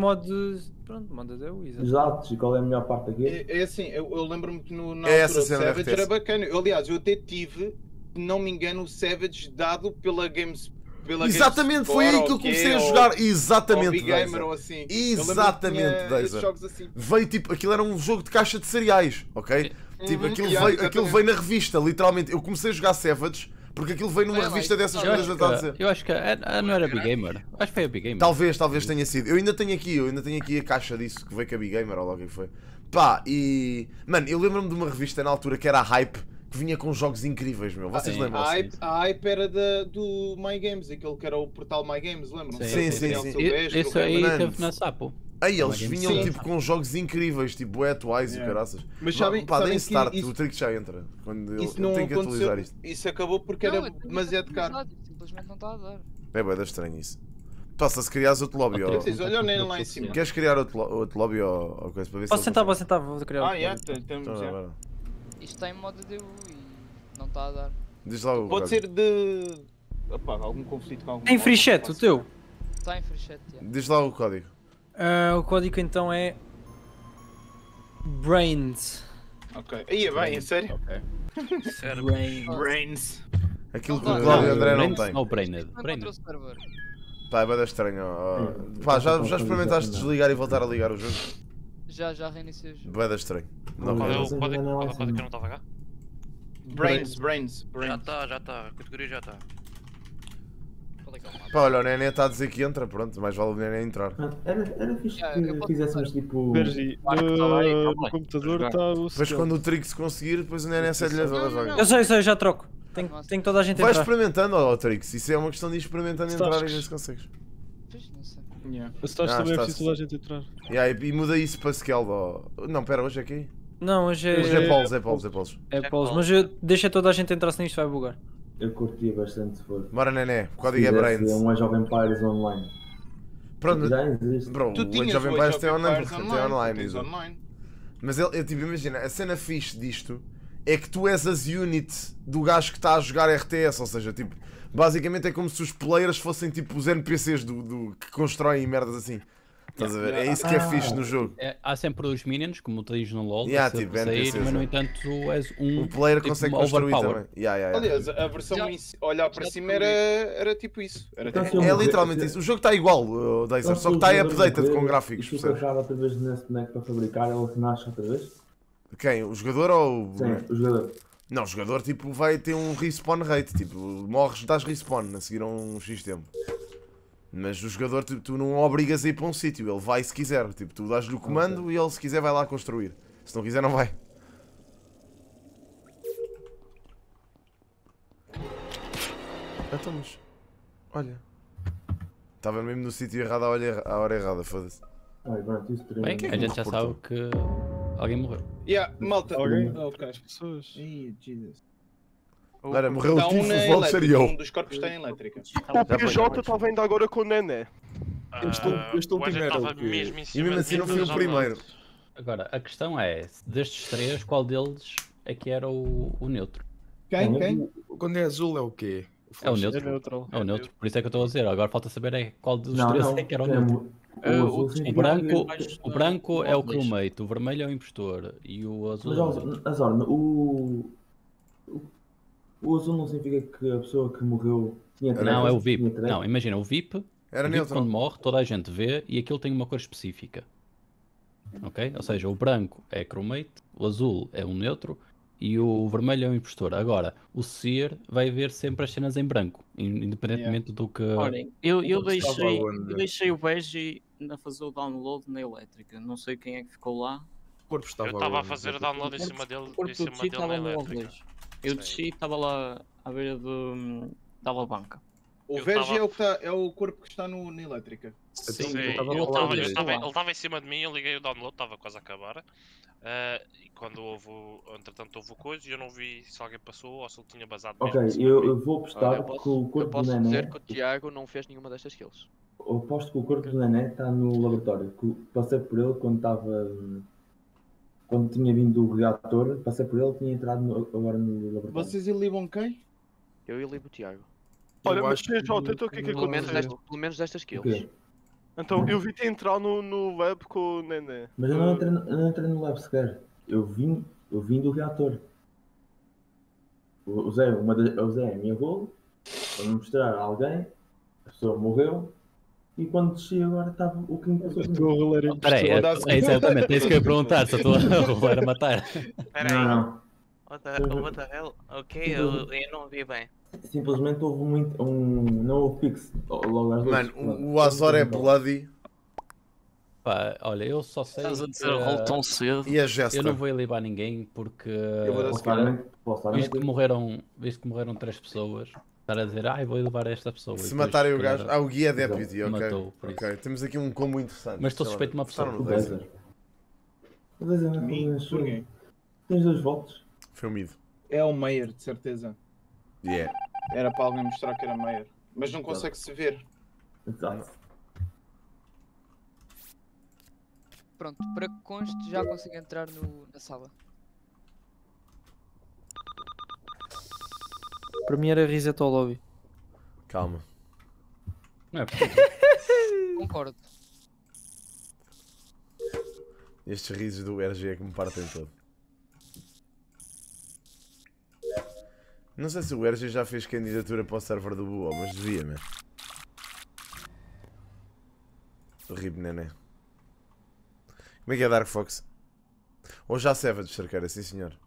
mod. Pronto, mod da Wizard. Exato, e qual é a melhor parte aqui? É, é assim, eu, eu lembro-me que no, na É altura essa o cena da Savage era bacana. Eu, aliás, eu até tive, se não me engano, o Savage dado pela Games. Pela Exatamente, foi aí que eu comecei quê, a jogar. ou Exatamente, ou assim. Exatamente, jogos assim. Veio tipo, aquilo era um jogo de caixa de cereais, ok? Tipo, Uhum, aquilo, yeah, veio, aquilo veio na revista, literalmente. Eu comecei a jogar Savage porque aquilo veio numa revista dessas coisas que eu estava a dizer. que, eu acho que não era Big Gamer. Acho que foi a Big Gamer. Talvez, talvez tenha sido. Eu ainda tenho aqui, eu ainda tenho aqui a caixa disso que veio com a Big Gamer ou logo que foi. Pá, e. Mano, eu lembro-me de uma revista na altura que era a Hype, que vinha com jogos incríveis, meu. Vocês sim. lembram? A hype, a hype era da, do My Games, aquele que era o portal My Games, lembram? Sim, sim, sim. Silvestre, Esse aí teve na Sapo. Aí eles Sim. vinham tipo com jogos incríveis, tipo é atuais e Yeah. caraças. Mas sabem, Pá, sabem start, isso, o trick já entra. Quando eu, isso eu não tenho que atualizar isto. Isso acabou porque Não, era demasiado isso caro. Simplesmente não está a dar. É bem, estranho isso. Passa se criares outro lobby. Olham nele lá em cima. Queres criar outro, outro lobby ou, ou coisa para ver se Posso ele sentar, posso sentar, vou criar Ah, outro. yeah, tem- temos Então, já. agora. Isto está em modo de e não está a dar. Diz lá o Pode ser de. Opá, algum conflito com algum. Em free chat, o teu. Está em free chat, já. Diz lá o código. Ah, o código então é. Brains. Ok. Aí é bem, é sério. Brains. Brains. Aquilo que o Cláudio não, André não tem. Ou Brained? Não Brained. encontrou o server. Pá, é bem estranho. É, Pá, já, já experimentaste desligar e voltar a ligar o jogo? Já, já reiniciei o jogo. Bem estranho. Não, Qual Qual é não. o código? é Qual o código que eu não estava cá? Brains, brains, Já brains. está, já está. A categoria já está. É é? Pá, olha, o Nené está a dizer que entra, pronto, mais vale o Nené entrar. Ah, Era, era fixe que fizéssemos tipo. Que tá no, tá bem. computador está o Depois quando o Trix conseguir, depois o Nené cede-lhe a vaga. Eu sei, eu sei, já troco. Tem, tem toda a gente a Vai entrar. experimentando, ó Trix. Isso é uma questão de ir experimentando entrar e ver se consegues. Yeah. Se estás Ah, também é está-se. preciso toda a gente entrar. Yeah, e, muda isso para Skeld. ó. Não, pera, hoje é aqui? Não, hoje é. Hoje é Paulos, é Paulos, é Paulos. É Paulo, mas eu, deixa toda a gente entrar senão isto vai bugar. Eu curtia bastante se for. Bora, Nené. O Se código é Brains. Um Age of Empires online. Pronto, bro, Tu o Age of o Empires tem online. Tem online. online. Mas ele, eu, tipo, imagina, a cena fixe disto é que tu és as unit do gajo que está a jogar RTS, ou seja, tipo, basicamente é como se os players fossem tipo os NPCs do, do- que constroem merdas assim. Estás a ver? É isso que é Ah. fixe no jogo. É, há sempre os minions, como tens no LoL, Yeah, tipo, sair, NPCs, mas no entanto tu és um. O player tipo, consegue construir overpower. também. Yeah, yeah, yeah. Aliás, a versão Já- si- olhar para cima era, era tipo isso. Era Então, tipo... se eu É literalmente se- isso. O jogo está igual, uh, Dazer, então, só se que está o aí updated com gráficos, E percebes? já outra vez nesse boneco para fabricar, ele renasce outra vez? Quem? O jogador ou o. Sim, o jogador. Não, o jogador tipo, vai ter um respawn rate, tipo, morres, dás respawn a seguir a um X tempo. Mas o jogador, tipo, tu não obrigas a ir para um sítio, ele vai se quiser. Tipo, tu dás-lhe o comando e ele, se quiser, vai lá construir. Se não quiser, não vai. Então, mas. Olha. Estava mesmo no sítio errado à hora, errada, foda-se. Bem, a gente já sabe que alguém morreu. Yeah, malta. Alguém? Ok. As pessoas. Ih, Jesus. Olha, morreu o um Tifo na Vulture e elétrica, eu. um dos corpos está em elétrica. O PJ está vendo agora com o Nené. Este ul- Ah, este o último Wesley era o estava quê? mesmo em E mesmo assim não fui o primeiro. Agora, a questão é: destes três, qual deles é que era o, o neutro? Quem? Quem? Quando é azul é o quê? É o É neutro. É o neutro, por isso é que eu estou a dizer. Agora falta saber é qual dos Não, três não. é que era o é neutro. O- É, o o- azul O significa branco, o branco é o crewmate, o vermelho é o impostor e o azul Mas, é o. Azor, o... o. O azul não significa que a pessoa que morreu tinha Não, tarefas, é o VIP. Não, imagina, o VIP, Era o VIP neutro. quando morre, toda a gente vê e aquilo tem uma cor específica. Ok? Ou seja, o branco é crewmate, o azul é um neutro e o vermelho é um impostor. Agora, o Seer vai ver sempre as cenas em branco, in- independentemente do que. Olhem, eu, eu, deixei, eu deixei o Veggie a fazer o download na elétrica. Não sei quem é que ficou lá. O corpo estava Eu estava a fazer download em cima dele, O corpo em cima dele estava na elétrica. Eu Sim. desci e estava lá à beira do, da alavanca. O Eu tava- é, o tá, é o corpo que está no, na elétrica. Então, Sim, eu ele estava a estava falar outra dele. vez. ele estava em cima de mim, eu liguei o download, estava quase a acabar. Ah, e quando houve, o- entretanto, houve o coisa e eu não vi se alguém passou ou se ele tinha basado Ok, eu, eu vou apostar eu que o eu corpo do posso Nené. dizer que o Tiago não fez nenhuma destas kills. Eu aposto que o corpo do Nené está no laboratório. Passei por ele quando estava. Quando tinha vindo do reator, passei por ele e tinha entrado no- agora no laboratório. Vocês ilibam quem? Eu livro o Tiago. Olha, Eu mas PJ, que- então o que é que Pelo menos, aconteceu? desta- pelo menos destas O kills. Então eu vi-te entrar no, no web com o Nené. Mas eu não entrei, no- eu não entrei no lab sequer. Eu vim, eu vim do reator. O o Zé, uma o Zé me errou para me mostrar a alguém, a pessoa morreu e quando desci agora estava o que me passou. Estou a rolar em Espera aí, é, é exatamente, é isso que eu ia perguntar, se eu estou a rolar a matar. Espera Não. What the, what the hell? Ok, eu, eu não vi bem. Simplesmente houve muito, um. Não houve fix logo às. Mano, o, o Azor é bloody Pá, olha, eu só sei. Estás a que, dizer rolo tão cedo. e a Eu Jester. não vou ilibar ninguém porque. Eu vou dar visto, que morreram, visto que morreram três pessoas, estar a dizer, ai, vou ilibar esta pessoa. Se matarem o gajo. Ah, o guia é deputy, ok. Matou, Ok, temos aqui um combo interessante. Mas estou suspeito de uma pessoa. votaram O no Dezer. O Dezer não? Tens dois votos. Foi o mid. É o Meyer, de certeza. Yeah. Era para alguém mostrar que era Meyer. Mas não consegue se ver. Exato. Pronto, para que conste, já consigo entrar no, na sala. Para mim era reset ao lobby. Calma. Não é possível. Concordo. Estes risos do RG é que me partem todo. Não sei se o RG já fez candidatura para o server do Buo, mas devia, man. Rip Nené. Como é que é Dark Fox? Ou já Savage, cerqueira, sim senhor.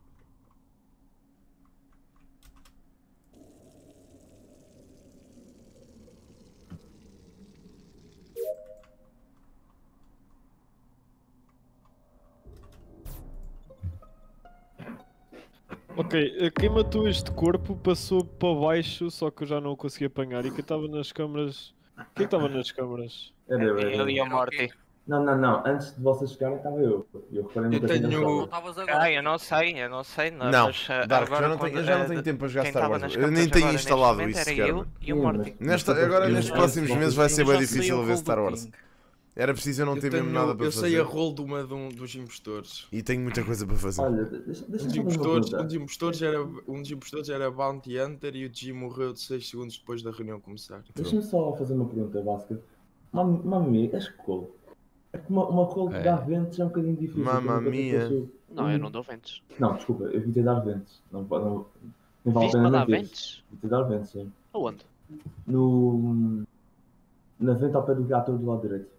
Ok, eh, quem matou este corpo passou para baixo, só que eu já não o consegui apanhar. E quem estava nas câmaras. Quem estava nas câmaras? Era eu, era Eu e a Morty. Não, não, não. Antes de vocês chegarem estava eu. Eu reparei no Eu tenho-. Ah, eu não sei, eu não sei. Não, Não, mas, ah, Dark, agora já não tenho, eu já não tenho de- tempo para jogar Star Wars. Eu nem tenho instalado isso. Era eu e o Morty. Nesta, agora nestes próximos meses vai ser bem difícil ver Star Wars. Era preciso eu não Eu, ter mesmo tenho, nada para eu fazer. sei a role de uma de um, dos impostores. E tenho muita coisa para fazer. Olha, deixa, Um deixa dos, só fazer uma impostores, um pergunta. dos impostores era um dos impostores era Bounty Hunter e o G morreu 6 segundos depois da reunião começar. Deixa-me só fazer uma pergunta básica. Mam- Mamma mia, és colo? É que uma, uma colo que É. dá ventos é um bocadinho difícil. Mamma eu mia. Não, eu não dou ventos. Não, desculpa, eu vi-te dar ventos. Não, não, não vale a pena dar ventos? Vi-te dar ventos, sim. Aonde? No. Na venta ao pé do reator do lado direito.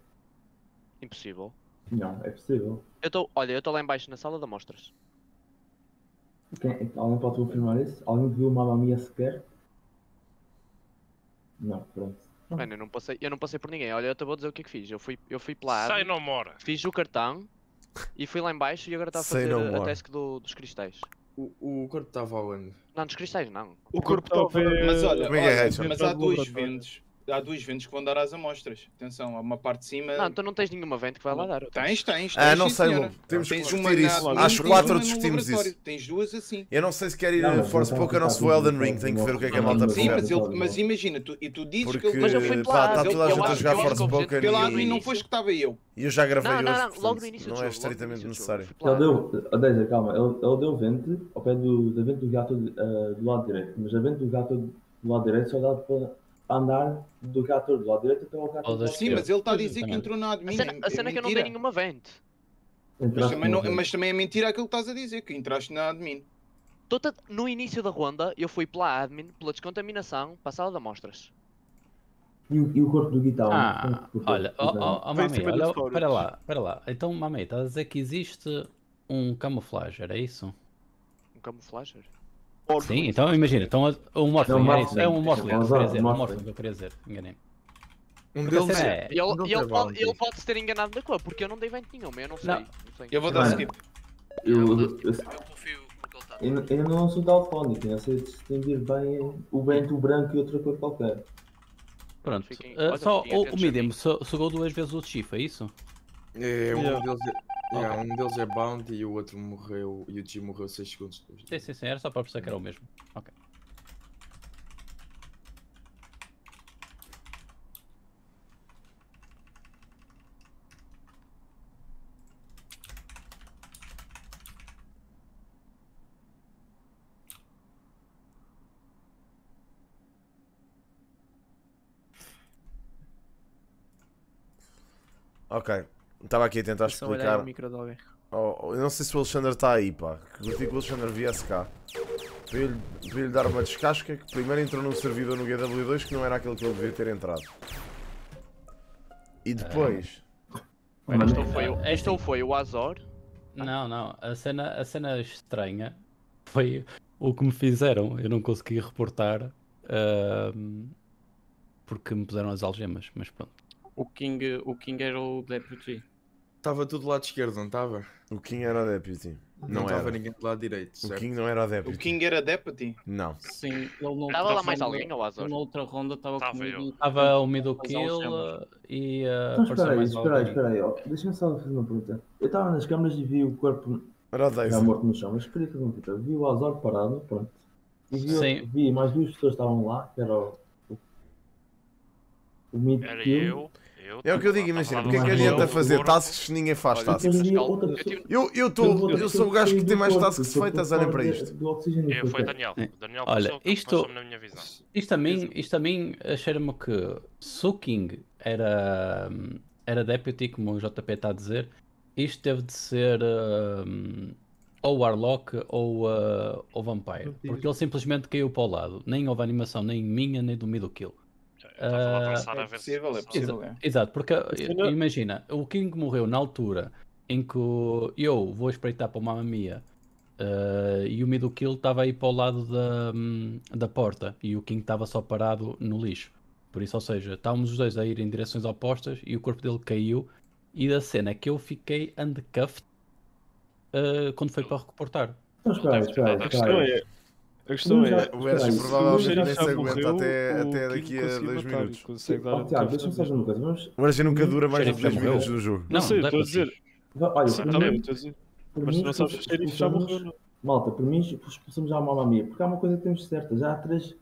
Impossível. Não, é possível. Eu estou, olha, eu estou lá embaixo na sala de amostras. Quem- alguém pode confirmar isso? Alguém viu Mamma mia sequer? Não, pronto. Mano, eu não passei, eu não passei por ninguém. Olha, eu te vou dizer o que é que fiz. Eu fui, eu fui pela Sai no more. fiz o cartão e fui lá embaixo e agora está a Say fazer no a- a more. task do- dos cristais. O, o corpo estava aonde? Não, dos cristais não. O corpo estava. Mas olha, é é, olha, mas há dois ventos. Há dois ventos que vão dar às amostras. Atenção, há uma parte de cima. Não, tu não tens nenhuma vento que vai lá dar. Tens, tens, tens. Ah, não sim, sei. Lu. Temos que Tens discutir uma na isso. admin, Às quatro discutimos isso. Tens duas assim. Eu não sei se quer ir a Forspoken não ou se for está Elden Ring. Tenho que ver o que é que a malta não, Sim, mas, prefere. ele, mas imagina, tu, e tu dizes Porque que Mas eu fui pá, pela está toda a eu gente a jogar eu que objetivo- pela e- não foste que estava eu. e eu já gravei Não, não, hoje. não, logo no início do Não é estritamente necessário. Ele deu, oh, Deja, calma, ele, deu vento ao pé do, da vento do reator ah, do lado direito, mas a vento do reator do lado direito só dá para andar do reator do lado direito até ao reator do lado Sim, mas ele está a dizer que entrou na A admin. cena, a é- cena é que eu não dei nenhuma vento. Mas também, não, mas também é mentira aquilo que estás a dizer, que entraste na admin. Tô-te a- No início da ronda, eu fui pela admin, pela descontaminação, para a sala de amostras. E, o, e o corpo do guitarra? Ah, olha, ó, ó, ó, Foi em Mami, olha, do storage. espera lá, espera lá. Então, Mami, estás a dizer que existe um camuflager, é isso? Um camuflager. Sim, então imagina, então um Morphling, Não, é isso, é um Morphling. Morphling, que eu queria dizer, um Morphling. Que eu queria dizer, enganei Um deles cena é. é- ele, um deles ele é pode, Bounty. ele pode se ter enganado da cor, porque eu não dei vento nenhum, eu não sei. Não. Não sei. Eu vou dar Mano, skip. Eu, eu, Eu confio no que ele está a eu, dizer. eu não sou dalfónico, eu sei distinguir bem o vento branco e outra cor qualquer. Pronto, Fiquem- olha, só o, o so- sugou duas vezes o Chief, é isso? É, um, deles Yeah, okay. Um deles é bound e o outro morreu. E o G morreu 6 segundos depois. Sim, sim, sim. Era só para perceber que era o mesmo. Ok. Ok. Estava aqui a tentar olhar explicar. Oh, oh, eu não sei se o Alexandre está aí, pá. Digo que o Alexandre viesse cá. Para eu, para eu lhe dar uma descasca que primeiro entrou num servidor no GW2 que não era aquele que ele devia ter entrado. E depois. Mas Isto foi, o- é isto assim. foi o Azor. Não, não. A cena, a cena estranha foi o que me fizeram. Eu não consegui reportar ahm, porque me puseram as algemas, mas pronto. O King, o King era o deputy. Estava tudo do lado esquerdo, não estava? O King era o deputy. Não Não estava ninguém do lado direito, O certo? King não era o O deputy. King era deputy? Não. Sim, ele na Estava lá mais alguém ou Azor? Na outra ronda estava Tava comigo. eu. Estava o middle kill uh, e uh, Então apareceu espera aí, espera aí, espera aí. Deixa-me só fazer uma pergunta. Eu estava nas câmaras e vi o corpo Era o já morto no chão, mas queria fazer uma pergunta. Vi o Azor parado, pronto. E vi, Sim. vi mais duas pessoas que estavam lá, que era o. o- Mid Era Kill. eu. eu É o que eu digo, imagina. Porque é que adianta fazer tasks se ninguém faz tasks? Eu Eu, eu, tô, eu sou o gajo que tem mais tasks feitas, olhem para isto. Oxigênio Eu, foi Daniel. É. Daniel Olha, isto- passou na minha visão. Isto a mim, isto a mim cheira-me que se o King era, era deputy, como o JP está a dizer, isto deve de ser hum, ou Warlock ou, uh, ou Vampire. Porque ele simplesmente caiu para o lado. Nem houve animação nem minha, nem do middle kill. Eu estava a avançar É a ver se- possível, é possível. é. Exato, porque cena- imagina, o King morreu na altura em que eu vou espreitar para o Mamma Mia eh, e o middle kill estava aí para o lado da, hum, da porta e o King estava só parado no lixo. Por isso, ou seja, estávamos os dois a ir em direções opostas e o corpo dele caiu. E da cena é que eu fiquei uncuffed eh, quando foi para reportar. Espera aí, espera aí, A questão é. É. O aí, provavelmente nem se aguenta até, até daqui a conseguiu 2 matar e minutos. consegue dar um Tiago, deixa-me dizer uma coisa. Vamos. O Wesley nunca dura mais do que Sheriff já 10 minutos do jogo. Não sei, estou a dizer. Olha, Sim, também, mim- estou a dizer. Mas não sabes se o já morreu ou não. Malta, por mim expulsamos já a mamma mia, porque há uma coisa que temos certa, já há três,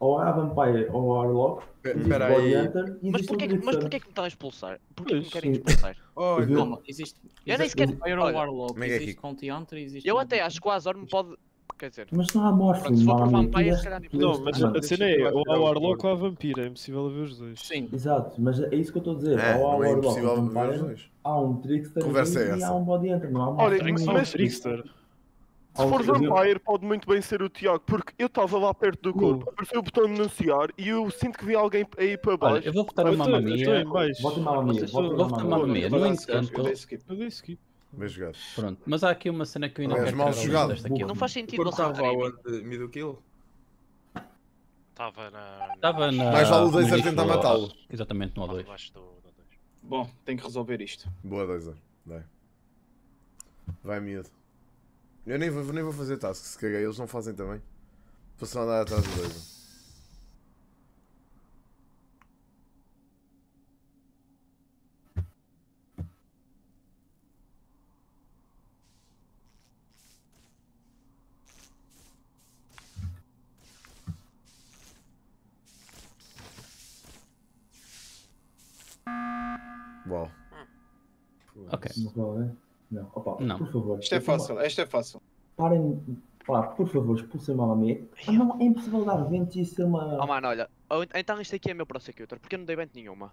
ou há Vampire ou há Warlock, existe Espera aí. Hunter Mas existe porquê, um que- mas Trickster. porquê que me estão a expulsar? Porquê que me querem expulsar? Olha, Calma, existe. Eu nem existe sequer- Vampire olha, Warlock, Mega existe Kiko. Bounty Hunter e existe. Eu até acho que o Azor me pode. Quer dizer, Mas não há Morphin, se for se calhar nem- tu és- Não, mas a cena é ou o Warlock ou há Vampira, é impossível haver os dois. Sim. Exato, mas é isso que eu estou a dizer. É, ou não é Warlock impossível ou ver os dois. há um Trickster Conversa é e essa. há um Body Hunter, não há Olha, Morphin. Só não há o Trickster. Se um for. Vampire, pode muito bem ser o Tiago, porque eu estava lá perto do corpo, apareceu o botão de denunciar e eu sinto que vi alguém aí para Olha, baixo. eu vou votar a Eu estou- Mamma eu estou Mia. em baixo. Bota em mamma mia, Vocês bota em vou votar mia. Mamma Mia. No entanto. Eu dei skip. Bem jogado. Pronto, mas há aqui uma cena que eu ainda quero mal jogado. aqui. não faz sentido vocês estava aonde? Middle kill? Estava na. Estava na. Mais vale o no dois a início tentar matá-lo. Exatamente, no Estava O2. debaixo do, do dois. Bom, tem que resolver isto. Boa, Doiser. Vai. Vai, miúdo. Eu nem vou, nem vou fazer tasks, se caguei, eles não fazem também. Vou só andar atrás do Doiser. Uau. Ok. Não ver. Não, opa, Não. por favor. Isto é fácil, esta é fácil. Parem, pá, por favor, expulsem mamma mia. Ah, Não, é impossível dar ventos e ser uma... Oh mano, olha, oh, então isto aqui é meu prosecutor, porque eu não dei vento nenhuma.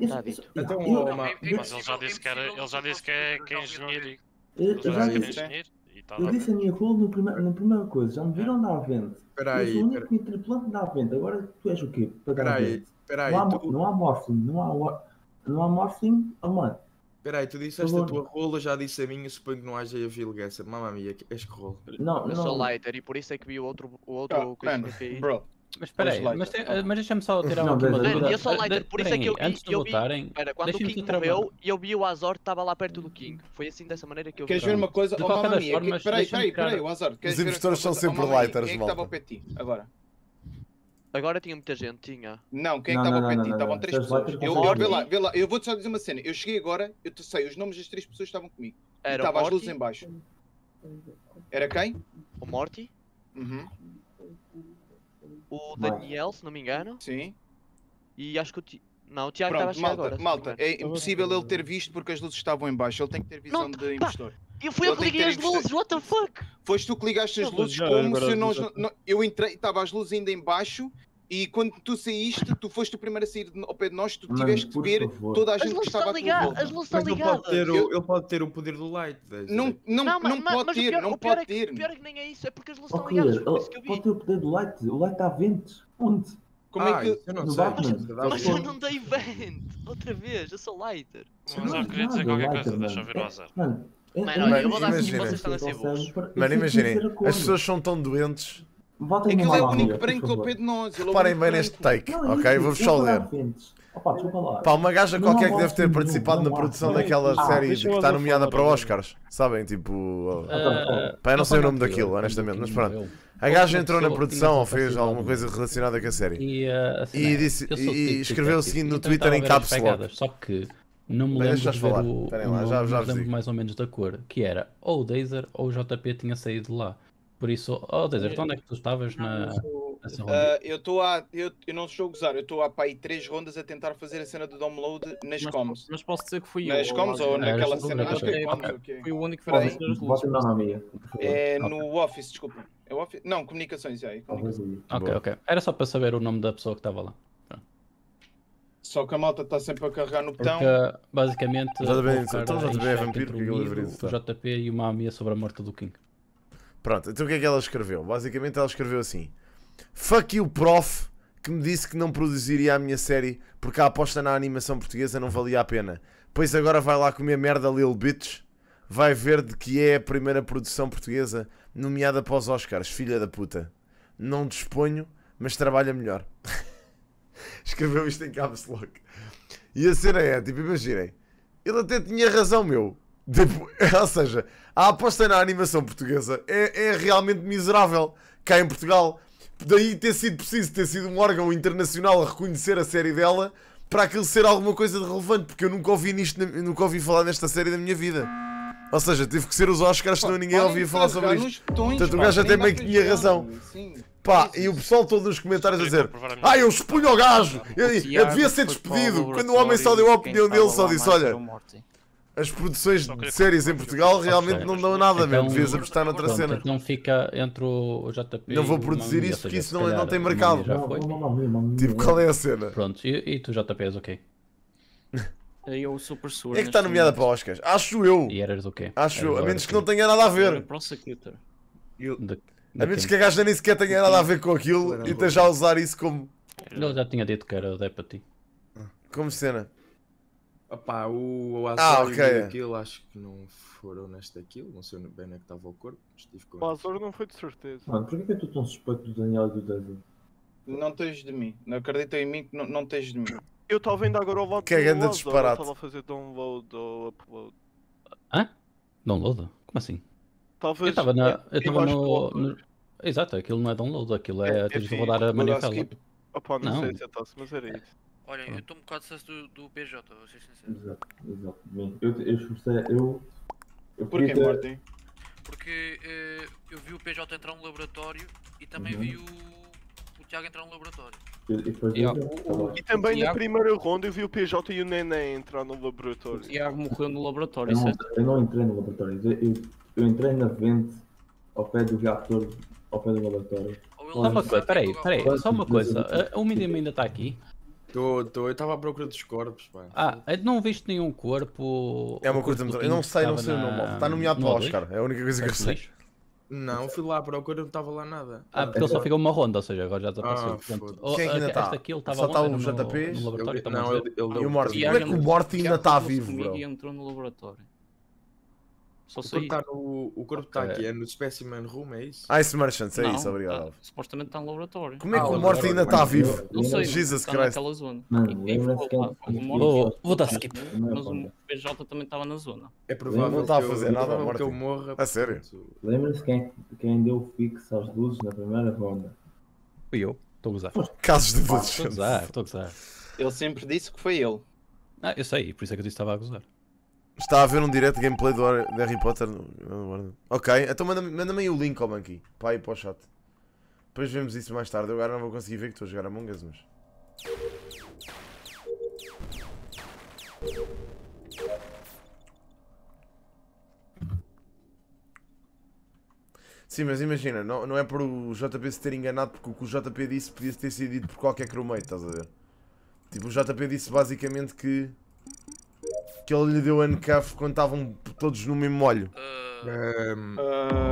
Isso- Tá isso- dito. Então, eu- eu- Mas ele já disse que, era, ele já disse que é, que é engenheiro. e- eu Ele já já disse que disse- engenheiro e está Eu disse a minha role no primeiro, na primeira coisa, já me viram dar vento. Espera Eu aí, sou o único tripulante que dá vento. Agora tu és o quê? Dar espera aí, vento. Não há, Tu, não há morphing, não há, wa- não há morphing. Oh, mano, espera aí, tu disseste a tua rola, já disse a minha, suponho que não haja a Vilguessa. Mamma mia, és que rola. não, Eu sou não. lighter e por isso é que vi o outro, o outro Ah, coisa mano, que eu fiz. bro, Mas espera aí, Pois, mas, tem- mas deixa-me só tirar Não, aqui uma dúvida. eu sou lighter, por isso é que eu peraí, vi- Antes de eu vi- votarem, Espera, quando o King morreu, eu vi o Azor estava lá perto do King. Foi assim dessa maneira que eu vi. queres ver uma coisa? De Oh, mamma mia, peraí, peraí, peraí, o queres Os impostores uma são coisa? sempre Oh, lighters, Quem é que malta. estava ao pé de ti? Agora. Agora tinha muita gente, tinha. Não, quem é que estava não, Estavam três pessoas. Eu, eu, vê lá, vê lá, eu vou-te só dizer uma cena. Eu cheguei agora, eu te sei os nomes das três pessoas estavam comigo. Era o estava as luzes em baixo. Era quem? o Morty, Uhum. o. Daniel, se não me engano, Sim. e acho que o Ti... Não, o Tiago estava a chegar malta, agora. malta, é impossível ele ter visto porque as luzes estavam em baixo. Ele tem que ter visão Não, de pá. impostor. Eu fui eu Ele que que liguei as luzes, what the fuck? Foste tu que ligaste as Não, mas luzes já, como se nós já- não, não- Eu entrei, estava as luzes ainda em baixo E quando tu saíste, tu foste o primeiro a sair ao pé de nós, tu tiveste por ver favor. toda a As gente que luzes estava ligadas, volta. as luzes estão Mas ele pode, ter ligadas. o, ele pode ter o poder do light. Não, não, Não, não, mas- mas- pode mas ter, pior- não é pode que- ter. O pior é que nem é isso, é porque as luzes Ó, estão ligadas, que eu vi. pode ter o poder do light. O light está a ventos. Onde? Como ah, é que. eu não no sei. Mas pra- eu não dei vent! Outra vez, eu sou lighter. Mas Não eu é queria dizer qualquer coisa, deixa eu ver o azar. Mano, é- Mano, é olha, eu vou dar difícil assim, vocês estão a ser burros. Mano, imaginem, as pessoas são tão doentes. Votem Aquilo é o único branco ao pé de nós. é Reparem bem neste take, Não, é ok? isso, Vou-vos só vou dar ler. Pá, uma gaja qualquer que deve ter participado na produção é daquela. Ah, série que está Azar nomeada para. Oscars. Sabem, tipo. Ah, Pá, eu não sei o nome daquilo, honestamente, mas pronto. A gaja entrou na produção ou fez alguma coisa relacionada com a série. E, ah, assim, E é, disse- e tipo escreveu o detective, seguinte no Twitter em caps lock. Só que não me lembro de ver falar. o, o lá, já- já lembro mais ou menos da cor, que era ou o Dazer ou o JP tinha saído de lá. Por isso, oh Dazer, de onde é que tu estavas na, nessa ronda? Ah, eu estou a. Eu, eu não estou a gozar, eu estou há aí três rondas a tentar fazer a cena do download nas Mas, comms. mas posso dizer que fui Nas eu. comms ao ou naquela cena? Acho que é comms, Ok. ok. Fui o único que fez as. É no Office, desculpa. É o Office? Não, comunicações, já. é comunicações. Ok, boa. ok. Era só para saber o nome da pessoa que estava lá. Só que a malta está sempre a carregar no botão. Porque, basicamente, ficar então a xeque vampiro, porque ele o. JP e uma amiga sobre a morte do King. Pronto, então o que é que ela escreveu? Basicamente ela escreveu assim: Fuck you, prof, que me disse que não produziria a minha série porque a aposta na animação portuguesa não valia a pena. Pois agora vai lá comer merda, Lil Bitch. Vai ver de que é a primeira produção portuguesa nomeada para os Oscars, filha da puta. Não disponho, mas trabalha melhor. Escreveu isto em caps lock. E a cena é, tipo, imaginem, ele até tinha razão, meu. Tipo, ou seja, a aposta na animação portuguesa é, é realmente miserável cá em Portugal. Daí ter sido preciso ter sido um órgão internacional a reconhecer a série dela para aquilo ser alguma coisa de relevante, porque eu nunca ouvi nisto, nunca ouvi falar nesta série da minha vida. Ou seja, teve que ser os Oscars, senão ninguém ouvia falar sobre isto. botões, Portanto, o gajo até meio que tinha razão. Sim. Pá, e o pessoal todo nos comentários a dizer Ah, eu expunho o gajo! Eu, eu devia ser despedido! Quando o homem só deu a opinião dele, só disse: Olha, as produções de séries em. Portugal realmente não dão nada, Então- mesmo. Devias apostar noutra Pronto, cena. então fica entre o JP Não vou produzir isso porque isso não- calhar não tem mercado. Já Não, foi. não, não, não, não, Tipo, não. qual é a cena? Pronto, e, e tu JP és ok? Eu sou professor. Quem é que está nomeada para Oscars? Acho eu. E eras o quê? Acho eu. A menos que não tenha nada a ver. Prosecutor. De A menos que a gaja nem sequer tenha nada a ver com aquilo e esteja a usar isso como, Ele já tinha dito que era o Deputy. como cena. Opá, o, o Ah, Azor ok. e aquilo acho que não foram neste aquilo, não sei bem onde é que estava o corpo, mas estive com O Azor não foi de certeza. Mano, porquê que eu estou tão suspeito do Daniel e do David? Não tens de mim. Não acredita em mim que não, não tens de mim. Eu estava ainda agora ao lado Que é do disparate. Estava a fazer download ou upload. Download? Como assim? Talvez. Eu estava na. Eu eu estava no, no- Exato, aquilo não é download, aquilo É- é. é Tens de rodar a vou dar manivela. skip. Opa, não, Não. sei se eu tasse, mas era isso. Olha, eu estou um bocado cesso do, do PJ, vou ser sincero. Exato, exato. Bem, Eu, eu esforcei, eu. Eu Porquê, ter- Martin? Porque eh, eu vi o PJ entrar no laboratório e também Uhum. vi o, o Tiago entrar no laboratório. depois Eu- eu- eu- E também na Tiago- primeira ronda eu vi o PJ e o Neném entrar no laboratório. O Tiago morreu no laboratório, Eu não, certo? eu não entrei no laboratório. Eu, eu, eu entrei na vente ao pé do reator, ao pé do laboratório. Só uma coisa, peraí, peraí, só uma coisa. A- O Medium ainda está aqui? Tô, tô, eu estava à procura dos corpos, pá. Ah, não viste nenhum corpo. É uma coisa. corpo Eu não sei, não sei o nome. Está nomeado no para o A2? Oscar. É a única coisa que eu sei. Não, fui lá à procura, não estava lá nada. Ah, porque ele só ficou uma ronda, ou seja, agora já desapareceu. Ah, Portanto, oh, Quem é que ainda tá? aqui ele estava Só tá onde? o JP? No laboratório Ele- também. não, ele, ele E o Morty? Como é que o Morty ainda está vivo, comigo bro? E entrou no laboratório. Só O corpo está no, o corpo tá Ok. aqui, é no Specimen Room, é isso? Ice Merchants, é Não, isso, obrigado. tá- supostamente está no laboratório. Como é que Ah, o o Morty ainda está vivo? Não sei, Jesus está Christ. naquela zona. Mano, E o ele- Morty. Vou- dar skip. Não é Mas o. PJ também estava na zona. É provável Não está a eu- fazer é nada, provável que eu morra. A sério? Lembra-se quem, quem deu fixe às luzes na primeira ronda? Fui eu, estou a gozar. Casos de Estou a gozar, estou a gozar. Ele sempre disse que foi ele. Ah, eu sei, por isso é que eu disse que estava a gozar. Está a ver um direct gameplay do Harry Potter? Ok, então manda-me manda aí o link ao Monkey. Para aí para o chat. Depois vemos isso mais tarde. Eu agora não vou conseguir ver que estou a jogar Among Us, mas. Sim, mas imagina, não, não é por o JP se ter enganado, porque o que o JP disse podia ter sido dito por qualquer crewmate, estás a ver? Tipo, o JP disse basicamente que. Que ele lhe deu handcuff quando estavam todos no mesmo molho. Ahm,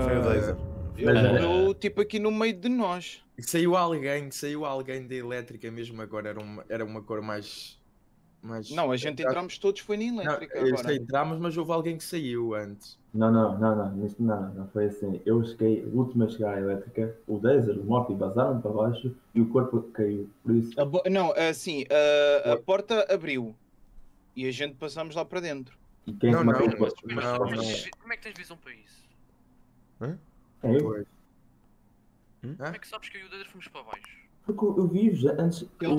Foi o Dazer. Ele morreu tipo aqui no meio de nós. Saiu alguém, saiu alguém da elétrica mesmo agora, era uma, era uma cor mais. mais... Não, a gente entramos todos foi na elétrica agora. entramos, mas houve alguém que saiu antes. Não, não, não, não, isto não, não foi assim. Eu cheguei, o último a chegar à elétrica, o Dezer, o Morty vazaram para baixo e o corpo caiu. Por isso, A Não, assim, a, a porta abriu e a gente passamos lá para dentro. e quem Não, é não? Mas, Não, mas não. tens- como é que tens visão para isso? É eu? Pois. Como é que sabes que eu e o Dader fomos para baixo? Porque eu eu vi já antes. Ele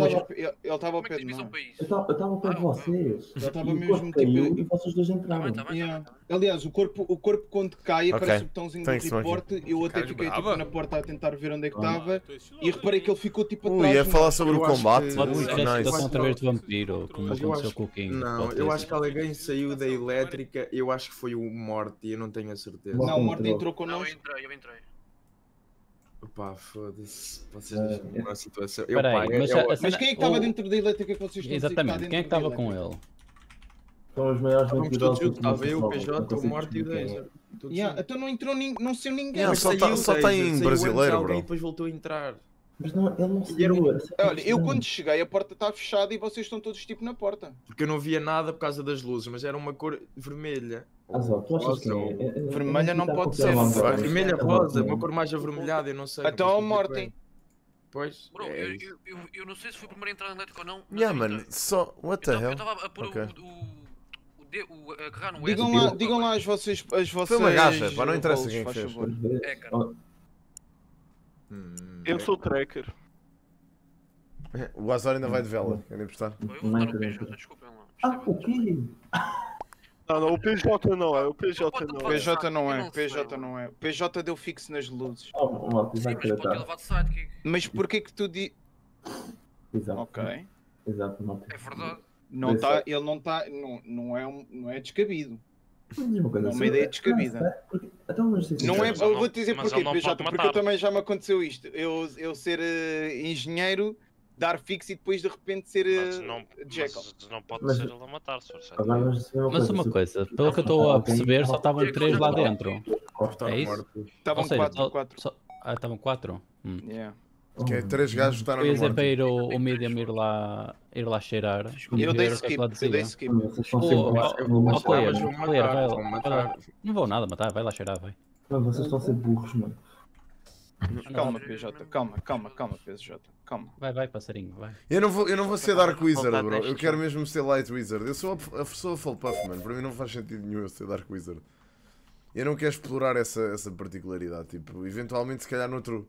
eu- estava ao é que pé de nós. isso? Eu estava eu estava perto de vocês. Já estava o mesmo, corpo caiu tipo- e vocês dois Tá entraram. bem, tá bem, tá Yeah. bem, tá bem. Aliás, o corpo, o corpo quando cai Ok. aparece o botãozinho do Thanks, Monkey. report. Eu até fiquei tipo, na porta a tentar ver onde é que Ah. estava e reparei que ele ficou tipo Ui, atrás. ia de falar sobre o Eu combate. que- Ui, a nice. através do vampiro, como eu aconteceu acho- com o King. Não, eu acho que alguém saiu da elétrica, eu acho que foi o Morty, eu não tenho a certeza. Não, o Morty Entrou. entrou Não, eu connosco. entrei, eu entrei. Pá, foda-se, vocês é. numa situação. Eu, pá, é- mas é a Mas quem é que estava O- dentro da elétrica que vocês que Exatamente, quem é que estava com ele? São os maiores Estávamos mentirosos todos juntos, estava eu, o PJ, o Morty e o é. Todos Yeah, então não entrou nin... não saiu ninguém. Yeah, só saiu tá- só tá Dazer, em saiu antes brasileiro, bro. e depois voltou a entrar. Mas não, ele não era um- saiu. a Olha, eu quando cheguei a porta está fechada e vocês estão todos tipo na porta. Porque eu não via nada por causa das luzes, mas era uma cor vermelha. Só, tu achas que Rosa, é- é- é- é- Vermelha é não pode ser. Vermelha É rosa, uma cor mais avermelhada, eu não sei. não Então, bem. Pois, Bro, é eu, eu, eu, eu não sei se foi o primeiro a entrar na elétrica ou não. mas Yeah, eu mano, só. What the Eu hell? estava a pôr Ok. o, o, o, de- o, a no Digam lá, o- digam lá as vossas, as vossas Foi uma gaja, pá, não interessa quem faz fez. É, cara. Hum, Eu sou tracker. O Azor ainda vai de vela, querem postar? Eu vou Não votar no desculpem lá. Ah, o quê? Não, não, o PJ não é, o PJ não é. PJ não é, não PJ não é. PJ deu fixo nas luzes. Oh, Sim, mas pode levado sidekick. Mas porquê que tu di... Exato. Ok. Exato. É verdade. Não tá, é- ele não está, não, não, é, um- não é descabido. Diz uma coisa, É uma ideia descabida. Não, Então, Não é, Mas eu ele vou te dizer não- porquê, não PJ, porque eu também já me aconteceu isto. Eu, eu ser eh, engenheiro, dar fixo e depois de repente ser Mas eh, não, mas não pode Mas- ser ele a matar, se Mas uma coisa, pelo que eu estou a perceber, só estavam três lá dentro. É isso? Estavam Ou seja, 4 só- 4 só- Ah, estavam quatro? Hum. Yeah. Que é, três gajos estaram Eu ia no dizer para morte. ir o, o Medium ir lá, ir lá cheirar. Eu dei é skip, eu dei skip. Eu. Não vou nada matar, vai lá cheirar, vai. Vocês estão sempre burros, mano. Calma, PJ, calma, calma, calma, PJ, calma. Vai, vai, passarinho, vai. Eu não vou, eu não vou ser Dark Wizard, bro. Eu quero mesmo ser Light Wizard. Eu sou a, a pessoa full puff, mano. Para mim não faz sentido nenhum eu ser Dark Wizard. Eu não quero explorar essa, essa particularidade. Tipo, eventualmente, se calhar, noutro,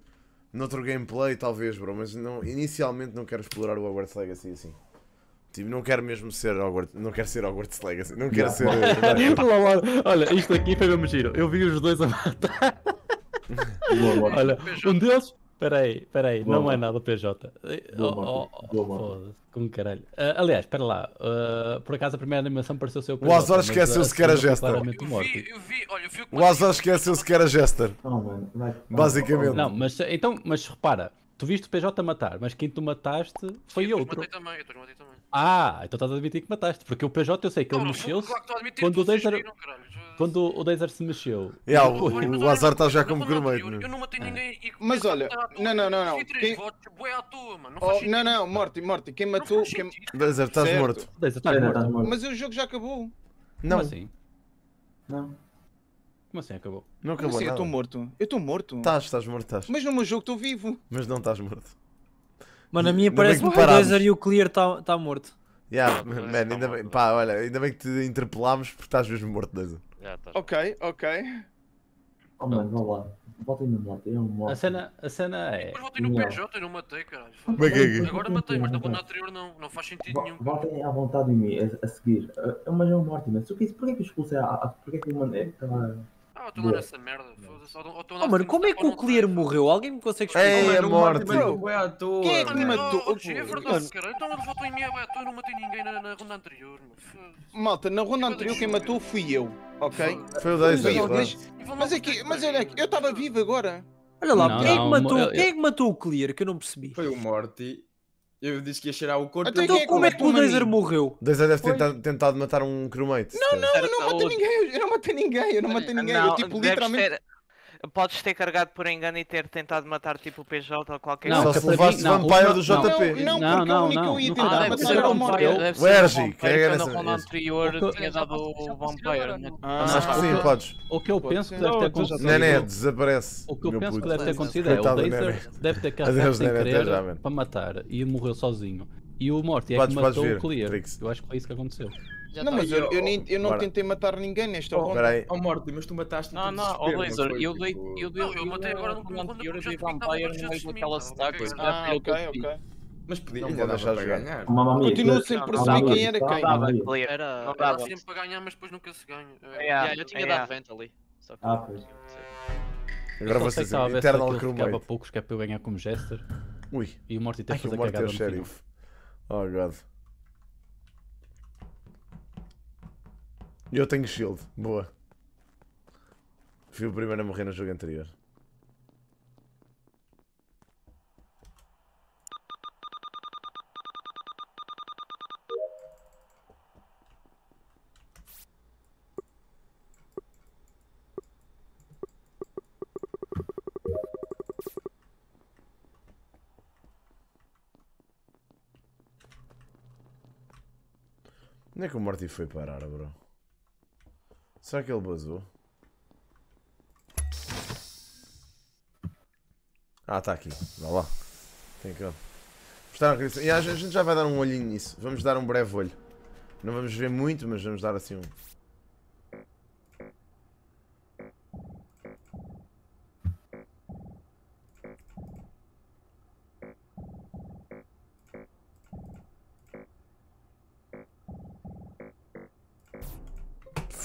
noutro gameplay, talvez, bro. Mas não, inicialmente não quero explorar o Hogwarts Legacy assim. Tipo, não quero mesmo ser Hogwarts, não quero ser Hogwarts Legacy. Não quero ser. olha, isto aqui foi mesmo giro. Eu vi os dois a matar. Olha, um deles. Peraí, peraí, Boa, não é nada PJ. Boa, Oh, oh, Boa, Morty. Foda-se, com caralho. Ah, aliás, espera lá. ah, por acaso a primeira animação pareceu ser o O Azor esqueceu-se que era Jester. Eu vi, eu vi, olha, eu vi o Azor esqueceu-se que era Jester. Vai- Basicamente. Não, mas então, mas repara, tu viste o PJ matar, mas quem tu mataste foi Eu outro. matei também, eu matei também. Ah, então estás a admitir que mataste, porque o PJ eu sei que ele mexeu-se claro quando o caralho. quando o Dazer se mexeu. Depois- o- o olha, Azar está já como anterior, né? Eu não matei ninguém e Mas olha, não, não, não, não, quem- votos, bué à toa, mano. Não, Oh, não, não, Morty, Morty, quem matou. Quem... Dazer, estás morto. Dazer, estás Ainda morto. estás morto. Mas o jogo já acabou. Não, Como assim? Não. Como assim acabou? não Como acabou assim? Eu estou morto. Eu estou morto. Estás, estás morto, estás. Mas no meu jogo estou vivo. Mas não estás morto. Mano, a minha Ainda bem parece que o. Dazer e o Clear está tá morto. Yeah, man, não, ainda bem, pá, olha, ainda bem que te interpelámos porque estás mesmo morto, Dazer. Já tá. Ok, ok. Oh, mano, vá lá. Voltem no Morty. É. A cena, a cena é. Depois voltei no. PJ e não matei, caralho. Como é que é Agora matei, mas na ronda anterior não. Não faz sentido nenhum. Voltem à vontade em mim, a, seguir. Uh, Mas é um Morty, mas o que é isso? Porquê que eu expulsei porquê que eu mandei? Estava. Ah, eu estou lá nessa merda. foda-se, ou tô- ou tô lá Oh, mano, no como é que o não Clear morreu? Alguém me consegue explicar? Ei, Mano, a o morte. Quem é que me mano. matou? É verdade, cara. Então ele votou em mim, é à toa, eu não matei ninguém na, na ronda anterior. Malta, na ronda anterior quem matou fui eu. Ok? Foi o Mas, Daisy, mas, mas é que, mas olha aqui, eu estava vivo agora. Olha lá, Não, quem, é que matou, eu- quem é que matou o Clear? Que eu não percebi. Foi o Morty. Eu disse que ia cheirar o corpo. Então, como é que o Laser morreu? Daisy deve ter tentado, tentado matar um crewmate. Não, não, eu não matei ninguém, eu não matei ninguém, eu não matei ninguém. eu tipo, literalmente. ter- Podes ter carregado por engano e ter tentado matar tipo o PJ ou qualquer Não, coisa. só se levasse não, Vampire do JP. Não, Não, porque não, o único que não, não tentar deve matar ser era o. Vampire. O Ergi, que nessa- na ronda esse. anterior O que- tinha dado o Vampire. né? Ah, Acho que sim, podes. O que eu penso que deve ter acontecido. Nené, desaparece. O que eu penso que deve ter acontecido é o Nené. deve ter carregado sem querer para matar e morreu sozinho. E o Morty é que matou o Clear. Eu acho que foi isso que aconteceu. Já Não, tá. mas eu, eu, nem, eu não Bora. tentei matar ninguém nesta Oh, ronda. Oh, Morty, mas tu mataste Não, não, ó Laser, eu dei. Eu dei. Eu matei agora no- quando- anterior tinha Vampire no meio de daquela stack. Ah, ok, ok. Mas podia, Não ainda dava deixar jogar. ganhar. Continuo sem perceber quem era quem. Clear. Era. Não Dava dava. sempre para ganhar, mas depois nunca se ganha. É. Eu tinha dado vento ali. Ah, pois. Agora estava a ver se Eternal Crewmate. poucos que é para eu ganhar como Jester. Ui. E o Morty teve que fazer é cagada no final. Oh, God. Eu tenho shield. Boa. Fui o primeiro a morrer no jogo anterior. Onde é que o Morty foi parar, bro? Será que ele basou? Ah, está aqui. Vá lá. Tem que... Gostaram? E a gente já vai dar um olhinho nisso. Vamos dar um breve olho. Não vamos ver muito, mas vamos dar assim um.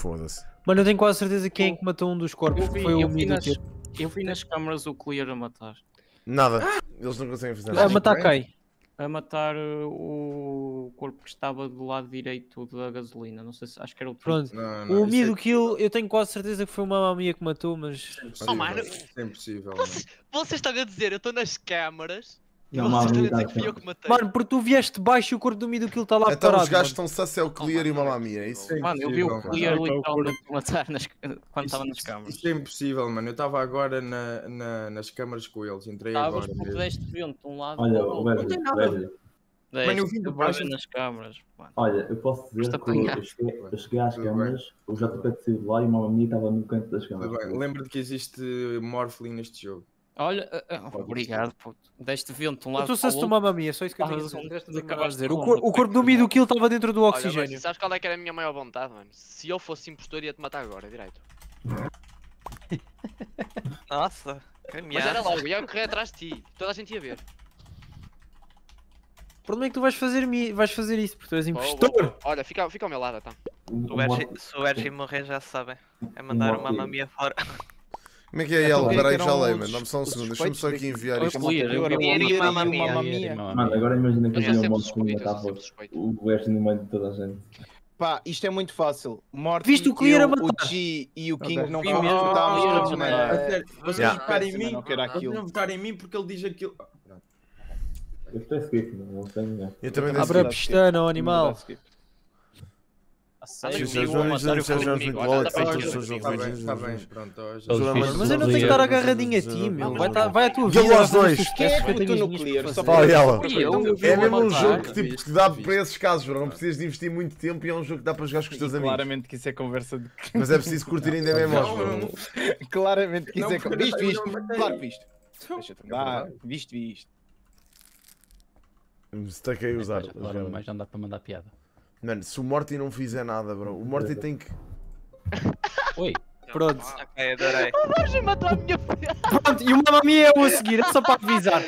Foda-se. Mano, eu tenho quase certeza que quem é que matou um dos corpos Eu vi, foi o vi Mido nas, eu vi nas câmaras o Clear a matar. Nada. Eles não conseguem fazer A nada. matar quem? A matar uh, o corpo que estava do lado direito da gasolina. Não sei se acho que era o Pronto. Não, O não, isso Mido é- Kill, eu tenho quase certeza que foi uma mamia que matou, mas. Oh, mano. Isso é impossível. Vocês, vocês estão a dizer, eu estou nas câmaras Não, a matei. Mano, porque tu vieste de baixo e o corpo do Mido Kill está lá Então parado. os gajos mano. estão Sassel Clear e uma mamia, é isso? É Mano, eu vi o Clear mano. literalmente matar nas, quando estava nas Isso- câmaras. Isso é impossível, mano. Eu estava agora na, na- nas câmaras com eles. Entrei Estavas agora. mesmo. deste vento de um lado Olha, o o outro. Wesley, tem nada a Wesley, Mano, eu vim Deste de de baixo nas câmaras. mano. olha, eu posso dizer Custa que eu apanhar. cheguei, eu cheguei às Tudo bem. câmaras, o JP decidiu lá e uma mamia estava no canto das câmaras. Lembra-te que existe Morphling neste jogo. Olha, ah, ah, obrigado, puto. Deste vento de um Eu lado o tomar outro. mamia, só isso que eu tenho a Estavas dizer. O uma cor- o corpo do Mido Kill estava dentro do Olha, oxigênio. mas sabes qual é que era a minha maior vontade, mano? Se eu fosse impostor, ia-te matar agora, direito. Nossa, que Mas era logo, ia correr atrás de ti. Toda a gente ia ver. O problema é que tu vais fazer, mi- vais fazer isso, porque tu és impostor. vou. Olha, fica, fica ao meu lado, então. O- Se o Ergi- morrer, já sabem. É mandar uma mamia fora. Como é que é Então, ela? quem Espera aí, eram já leio, mano. Dá-me só um os segundo. Deixa-me só aqui enviar isto. Mano, agora imagina que Eu já havia um monte sempre suspeito. o West no meio de toda a gente. Pá, isto é muito fácil. Morty, Viste o Clear a eu, o matar? G e o King não Vi fomos mesmo, matar. Sério, vocês Yeah. vão votar em mim? não Vocês aquilo. vão votar em mim porque ele diz aquilo. Eu estou a skip, não não tenho. Eu também Abre a ó animal. A sério, Sim, sim, viu sim, a sim, matar sim, o sim, corpo sim, comigo. Mas eu não tenho que estar agarradinho a ti, meu. Vai, tá- vai à tua vida. Wars vai fazer 2. os teus Quem é testes, que eu tenho votou as no minhas Clear? para Só fazer. Olha ela. Fui eu, eu vi É mesmo um jogo que, tipo, que dá para esses casos, bro. Não precisas de investir muito tempo e é um jogo que dá para jogar com os teus amigos. Claramente que isso é conversa de. Mas é preciso curtir ainda não, Claramente que isso é... porque Viste, eu viste. não matei. Claro não. Deixa-te É dar. verdade. Viste, viste. Me destaquei a usar. Agora mais já não dá para mandar piada. Mano, se o Morty não fizer nada, bro, o Morty tem que. Oi, Pronto. Ok, adorei. O Roger matou a minha filha. Pronto, e o Mamma Mia é o a seguir, é só para avisar.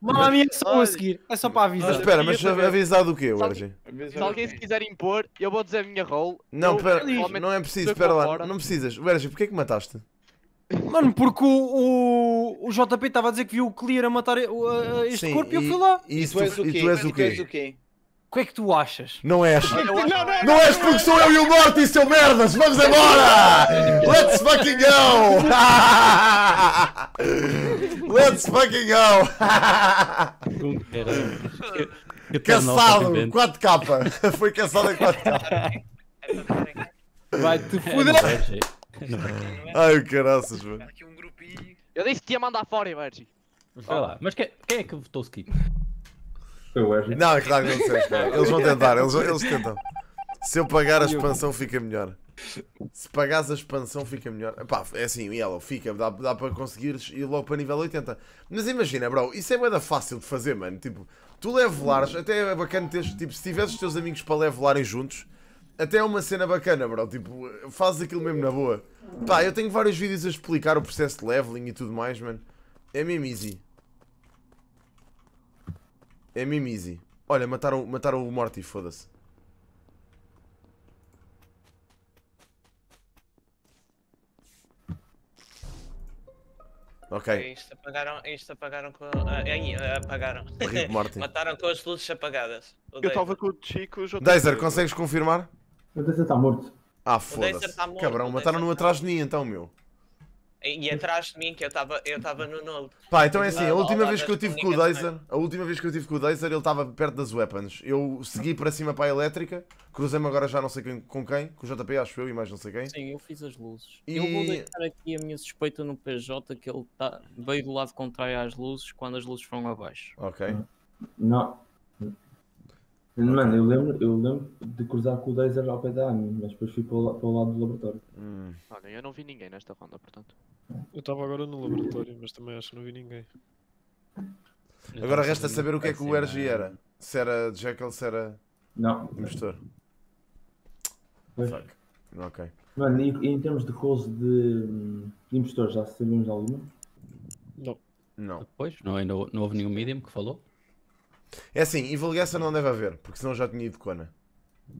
O Mamma Mia é só o a seguir, é só para Mas avisar. espera, mas avisar do quê, Só- Ergi? Se alguém se quiser impor, eu vou dizer a minha role. Não, Eu, pera, provavelmente, não é preciso, espera lá, não precisas. Ergi, porquê que mataste? Mano, porque o, o, o JP estava a dizer que viu o Clear a matar a- a este Sim, corpo e eu fui lá. E, E tu és o e quê? tu és o E tu és o quê? O que é que tu achas? Não és. Não és porque sou eu e o Morty, seu merdas! Vamos embora! Let's fucking go! Let's fucking go! Caçado! 4K! Foi caçado em 4K! Vai-te É, foder! não. Não. Ai, caraças, mano. Eu disse que te ia mandar fora, Emergi. Vai lá. Mas quem, quem é que votou skip? Foi o Ergi. Não, é claro que não sei. Eles vão tentar, eles, eles tentam. Se eu pagar a expansão, fica melhor. Se pagares a expansão, fica melhor. É assim, Yellow, fica, dá, dá para conseguires ir logo para nível 80. Mas imagina, bro, isso é bué da fácil de fazer, mano. Tipo, tu levelares, até é bacana teres, tipo, se tiveres os teus amigos para levelarem juntos, até é uma cena bacana, bro. Tipo, fazes aquilo mesmo na boa. Pá, eu tenho vários vídeos a explicar o processo de leveling e tudo mais, mano. É mesmo easy. É mesmo easy. Olha, mataram, mataram o Morty, foda-se. Ok. Isto apagaram, isto apagaram com. Aí, apagaram. Rip Martin. Mataram com as luzes apagadas. O Eu estava com o Chico, Dazer, consegues confirmar? O Dazer está morto. Ah, Dazer foda-se. tá morto, Cabrão, mataram-no tá atrás de mim então, meu. E, atrás de mim, que eu estava eu tava no node. Pá, então é assim, a última vez que eu tive com o. Dazer, a última vez que eu tive com o Dazer, ele estava perto das weapons. Eu segui para cima para a elétrica, cruzei-me agora já não sei quem- com quem, com o JP acho eu e mais não sei quem. Sim, eu fiz as luzes. E- Eu vou deixar aqui a minha suspeita no PJ que ele tá, veio do lado contrário às luzes quando as luzes foram abaixo. Ok. Não. Mano, eu lembro, eu lembro de cruzar com o Dazer ao pé da Annie, mas depois fui para o, para o lado do laboratório. Hum. Olha, eu não vi ninguém nesta ronda, portanto. Eu estava agora no laboratório, mas também acho que não vi ninguém. Agora resta saber o que é que o RG era. Se era Jekyll, se era Não. impostor. Pois. Fuck. Ok. Mano, e, e em termos de roles de, de impostores, já sabemos alguma? Não. Não. Depois, não, ainda não houve nenhum medium que falou. É assim, Guesser não deve haver, porque senão já tinha ido Kona.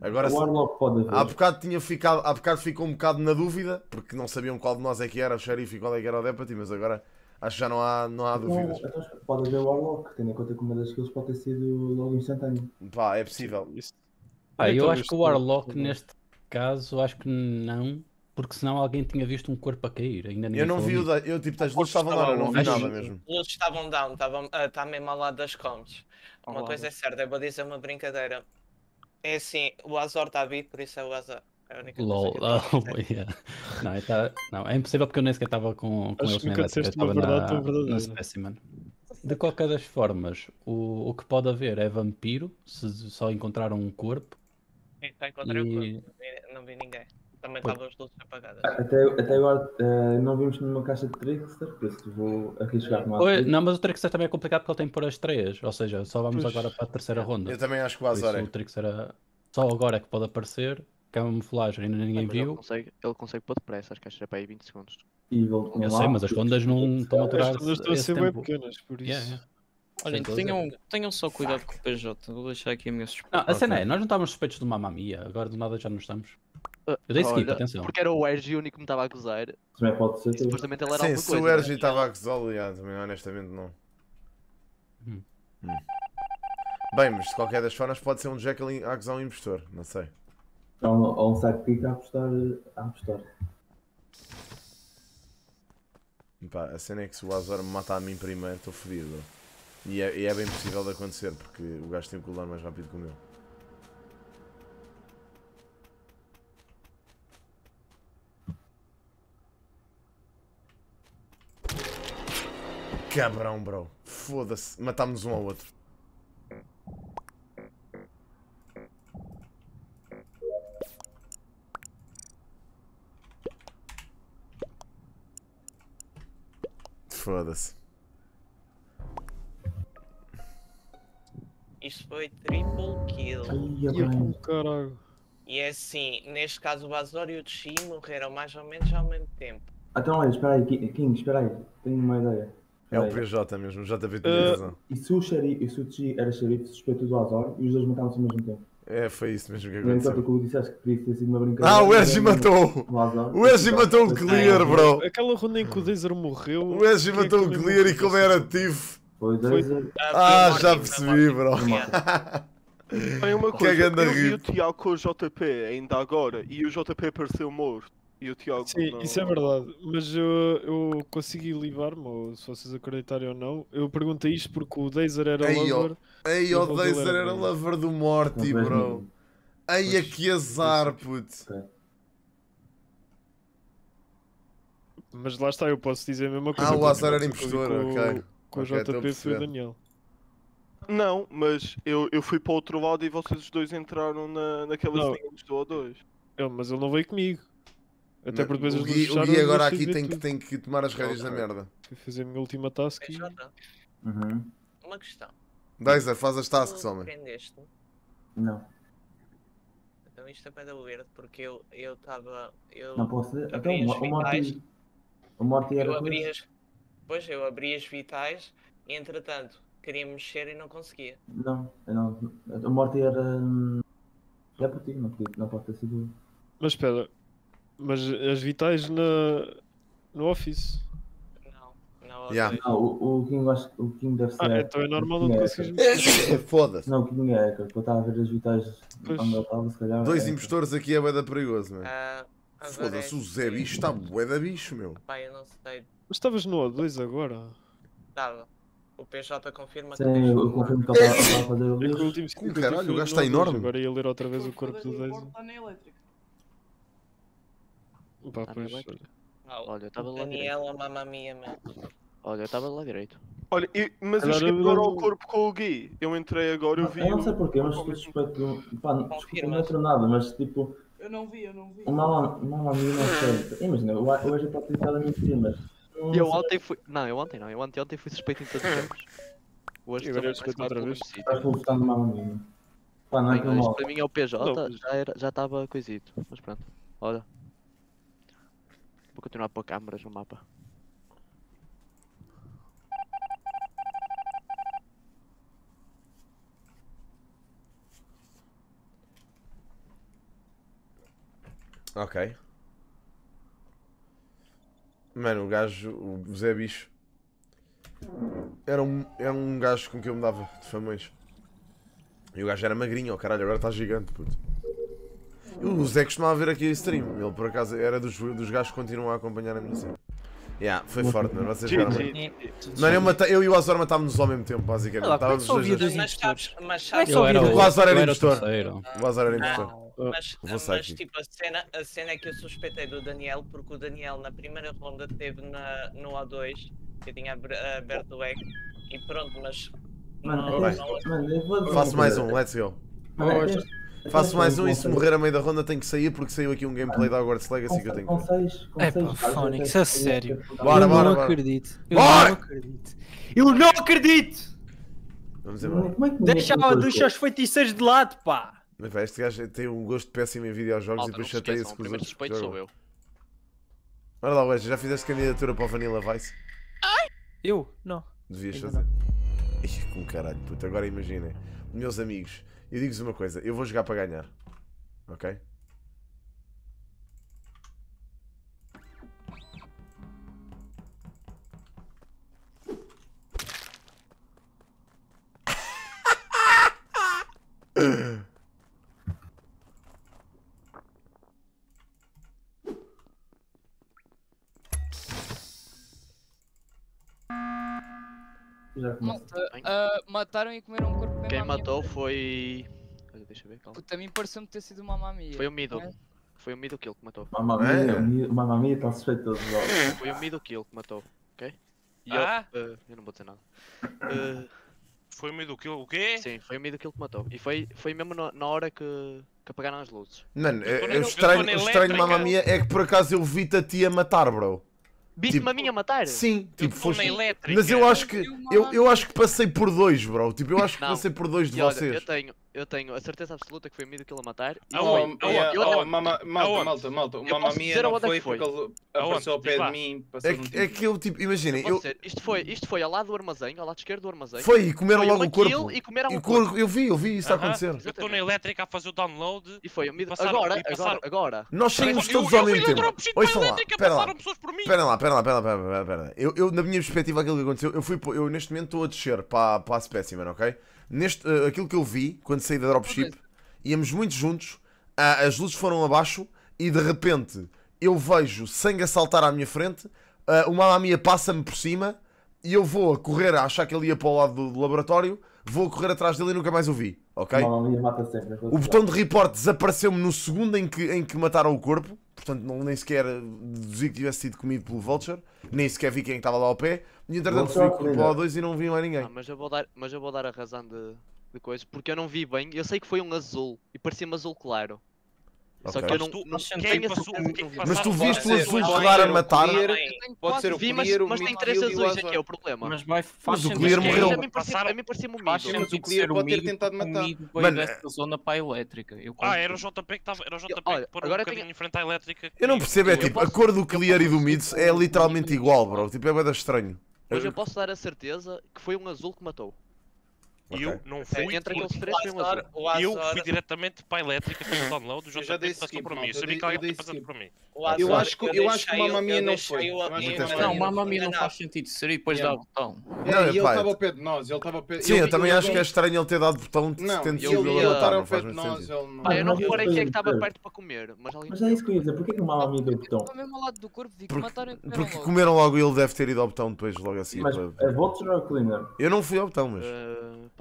Agora O. Warlock pode haver. Há bocado tinha ficado, há bocado ficou um bocado na dúvida, porque não sabiam qual de nós é que era o xerife e qual é que era o deputy, mas agora acho que já não há, não há dúvidas. Então, então, pode haver o Warlock, tendo em conta que uma das skills pode ter sido logo instantâneo. Pá, é possível. Ah, eu acho que o Warlock neste caso, acho que não, porque senão alguém tinha visto um corpo a cair. Ainda Eu não vi o da, eu tipo, as luzes estavam lá, eu não vi nada mesmo. Os luzes estavam down, estavam ah, tá mesmo ao lado das comms. Uma lado coisa é certa, eu vou dizer uma brincadeira. É assim, o Azor está vivo, por isso é o Azor. É a única coisa LOL, a oh, yeah. não, é, tá- não, é impossível porque eu nem sequer estava com, com Acho eles que na uma estava verdade na, verdadeira. no specimen. De qualquer das formas, o, o que pode haver é vampiro, se só encontraram um corpo. Sim, só encontrei o E- corpo, não vi- não vi ninguém. Também estavam as luzes apagadas. Até, até agora eh, não vimos nenhuma caixa de Trickster, por isso vou arriscar com a não, mas o Trickster também é complicado porque ele tem que pôr as três, ou seja, só vamos Pois. agora para a terceira ronda. Eu também acho que o Por isso Azor é. O Trickster é- só agora é que pode aparecer, camuflagem ainda ninguém Mas ele viu. consegue, ele consegue pôr depressa, acho que acho é para aí 20 segundos. E Eu sei, mas as rondas não estão a durar As rondas estão a ser bem pequenas, por isso. Yeah, yeah. Olhem, Sem tenham, tenham só cuidado com o PJ. Vou deixar aqui a minha suspeita. Não, a cena é, nós não estávamos suspeitos de uma mamia, agora do nada já não estamos. Eu dei skip, atenção. Porque era o Ergi o único que me estava a acusar. Também pode ser. E supostamente ele era Sim, se coisa. o RG estava a acusá-lo, já, também honestamente não. Hum. Hum. Bem, mas de qualquer das formas pode ser um Jekyll a acusar um impostor, não sei. Ou, ou um sidekick a apostar. A apostar. Pá, a cena é que se o Azor me mata a mim primeiro, estou fodido. E é, e é bem possível de acontecer, porque o gajo tem o cooldown mais rápido que o meu. Cabrão, bro. Foda-se. Matámos um ao outro. Foda-se. Isto foi triple kill. Ai, E eu, bem. caralho. E é assim, neste caso o Azor e o Chi morreram mais ou menos ao mesmo tempo. Então, olha, espera aí, Ki- King, espera aí. Tenho uma ideia. É o. PJ mesmo, o JB tinha Uh, razão. E se o xerife, e se o Chi era xerife, suspeito do Azor e os dois mataram-se ao mesmo tempo? É, foi isso mesmo que enquanto aconteceu. que o disseste que podia ter sido uma brincadeira. Ah, o era matou! o Azor. O Ergi matou o clear, bro! Aquela ronda em que o Dazer morreu. O quem é matou o clear e como era ativo. Foi Dazer. Ah, o já percebi, bro. Tem uma Que coisa, é eu vi rir. o Tiago com o JP ainda agora e o JP pareceu morto. E o Tiago Sim, não. isso é verdade. Mas eu, eu consegui livrar-me, ou se vocês acreditarem ou não. Eu perguntei isto porque o Dazer era Ei, lover. ei, o Dazer era lover do Morty, Não, bro. Ai, a que azar, puto. Mas lá está, eu posso dizer a mesma coisa. Ah, o azar era impostor, com, ok. Com o Ok, estou a JP foi o. Daniel. Não, mas eu, eu fui para o outro lado e vocês os dois entraram na, naquela ceninha dos O2. Ele, mas ele não veio comigo. Até porque depois o Gui, o Gui e eu agora aqui tem que, tem que tomar as rédeas da merda. Fui fazer a minha última task e... Uhum. Uma questão. Dazer, faz as tasks, homem. prendeste Não, Então isto é para dar verde porque eu eu estava. Eu não posso dizer. Então, o o. Morty. O Morty era Eu abri as. Pois eu abri as vitais e entretanto queria mexer e não conseguia. Não, eu não. O Morty era. hum, É por ti, não, podia- não pode ter sido. eu. Mas espera, mas as vitais na... no office. Não, Yeah. Não, o, o King acho que o King deve ser. Ah, então é normal não é conseguires hacker. mexer. Foda-se. Não, o King é hacker, porque eu estava a ver as vitais onde ele estava, se calhar. Dois é- impostores aqui é bué da perigoso, meu. Ah, agora Foda-se, é o Zé Bicho está bué da bicho, meu. Pá, eu não sei. Mas estavas no O2 agora? Estava. O PJ confirma Sim, que eu, eu confirmo que ele estava estava a fazer o É que o lixo. último sítio que eu caralho, o gajo está no O2, enorme. Agora ia ler outra vez o corpo do Daisy. Pá, Tá pois, bem. olha. Ah, Olha, eu estava lá direito. Daniel, a mamma mia, mano. Olha, eu estava lá direito. Olha, e- mas eu Agora cheguei eu- agora ao corpo com o Gui. Eu entrei agora, eu vi. Eu não o- sei porquê, mas estou suspeito de. Pá, não- desculpa, não entro nada, mas tipo. Eu não vi, eu não vi. O Mama Mama Mia não sei. Imagina, o- hoje eu posso ter estado a mentir, mas. não Eu sei. ontem fui. Não, eu ontem não. Eu ontem, ontem fui suspeito em todos os jogos. Hoje E agora também és suspeito mais outra pelo vez? Estás full votar no Mama Mia. Pá, não é Bem, tão isto mal. para mim é o PJ, Não, mas- já era- já estava coisito. Mas pronto, olha. Vou continuar a pôr câmaras no mapa. Ok. Mano, o gajo, o Zé Bicho. Era um, era um gajo com quem eu me dava de famões. E o gajo era magrinho, oh caralho, agora está gigante, puto. O Zé costumava ver aqui a stream. Ele por acaso era dos, dos gajos que continuam a acompanhar a minha stream. Yeah, foi forte, mano. Vocês bem. Mano, eu, matei, eu e o Azor matávamos ao mesmo tempo, basicamente. Olha é que Estávamos dois. dois Mas sabes, mas sabes. que só Eu era O o- Azor era o impostor. O Azor era Ah, impostor. mas, mas tipo, a cena, a cena é que eu suspeitei do Daniel porque o Daniel na primeira ronda teve na, no A2, eu tinha aberto o egg e pronto, mas. Mano, não- mano, vou dizer Faço mais um, let's go. Mano, Faço mais um e se morrer a meio da ronda tenho que sair porque saiu aqui um gameplay da Hogwarts Legacy que eu tenho que Com ver. seis, com É pá, até- a sério. Bora, eu bora, não bora. acredito. Eu Bora! não acredito. Eu não acredito! Vamos embora. Como é Deixa, deixa os feiticeiros de lado, pá! Este gajo tem um gosto péssimo em videojogos e depois não se chateia-se o com os primeiro outros. que suspeito sou eu. Olha lá, Wesley, já fizeste candidatura para o Vanilla Vice? Eu? Não. Devias Ainda fazer. Ih, com caralho, puto. Agora imaginem, meus amigos, eu digo-vos uma coisa: eu vou jogar para ganhar. Ok? Malta, ah, mataram e comeram um corpo Quem matou foi. Olha, deixa eu ver, calma. Puta, a mim pareceu-me ter sido uma mamia. Foi o Middle. não é? Foi o Middle Kill que matou. Mamma É? mia, mi- mamma mia, está suspeito todos os jogos. Foi o Middle Kill que matou, ok? E Ah? eu, eh, eu não vou dizer nada. Eh, Foi o meio do kill. O quê? sim, foi o Middle Kill que matou. E foi, foi mesmo na, na hora que, que apagaram as luzes. Mano, Eu é- é o eu estranho, estranho de elétrica. mamma mia é que por acaso eu vi-te a ti a matar, bro. Viste-me Tipo, a minha matar? Sim, tipo, foste. na elétrica. Mas eu acho que. Eu, eu acho que passei por dois, bro. Tipo, eu acho que Não. passei por dois de E olha, vocês. eu tenho, eu tenho a certeza absoluta que foi o Middle Kill a matar. E Ah, foi- oh, oh, oh, Mama, malta, malta, malta. O Mamma Mia não é foi que foi. porque ele apareceu ao pé de mim. passou É que, tipo- é que eu, tipo, imaginem, eu. Isto foi, isto foi ao lado do armazém, ao lado esquerdo do armazém. Foi, e comeram Foi logo o corpo. e comeram o corpo-. Eu vi, eu vi isso a acontecer. Eu estou na elétrica a fazer o download. E foi o. Passaram- Agora, agora, agora. Nós saímos todos ao mesmo tempo. Ouçam lá, espera lá. Pera lá, pera lá, pera lá, pera lá. Eu, eu, na minha perspectiva, aquilo que aconteceu, eu fui, eu neste momento estou a descer para, para a Specimen, ok? Neste, eh, aquilo que eu vi, quando saí da dropship, íamos muito juntos, ah, as luzes foram abaixo e de repente eu vejo sangue a saltar à minha frente, ah, uma mamia passa-me por cima e eu vou a correr a achar que ele ia para o lado do, do laboratório, vou a correr atrás dele e nunca mais o vi, ok? Mata sempre. O botão de report desapareceu-me no segundo em que, em que mataram o corpo. Portanto, não, nem sequer deduzi que tivesse sido comido pelo Vulture. Nem sequer vi quem estava lá ao pé. E entretanto fui Vulture, para o O2 e não vi mais ninguém. Ah, mas eu vou dar, mas eu vou dar a razão de, de coisa, porque eu não vi bem. Eu sei que foi um azul e parecia-me azul claro. Só Ok. que eu não. Mas tu- não quem a passou- quem que Mas tu viste o azul chegar a o matar? Pode ser o vi, mas, Clear, o mas tem Mid três o azuis, é que Azar. é o problema. Mas vai, faz Mas o Clear morreu. A mim parecia- a mim parecia-me um Faz mido. Mas o Clear o pode ter tentado o matar. Veio Mano, dessa zona para a elétrica. Eu Ah, era o. JP que estava. Era o JP que pôr um agora bocadinho tenho- em frente à elétrica. Eu não percebo, é tipo, posso- a cor do Clear e do Mids é literalmente igual, bro. Tipo, é bem estranho. Mas eu posso dar a certeza que foi um azul que matou. Eu Ok. não fui. Entre aqueles O três o Eu Azor, fui diretamente para a elétrica, fiz o download, o Eu já dei JP passou por mim. Eu sabia eu que alguém por mim. o Eu acho que- eu acho que o Mamamia eu não foi. o- Eu eu Não, o Mamma Mia não faz sentido ser e depois dá botão. É, Não, e ele estava ao pé de nós, ele estava ao pé Sim, eu também acho que é estranho ele ter dado botão de Não, tendo sido ele a matar, ao pé de nós. Ah, eu não eu reparei quem é que estava perto para comer, mas Mas é isso que eu ia dizer, porquê que o mamia deu o botão? Estava mesmo ao lado do corpo, vi que Porque, mataram e comeram porque logo. comeram logo e ele deve ter ido ao botão depois, logo assim. Mas para- é Vulture ou Cleaner? Eu não fui ao botão, mas.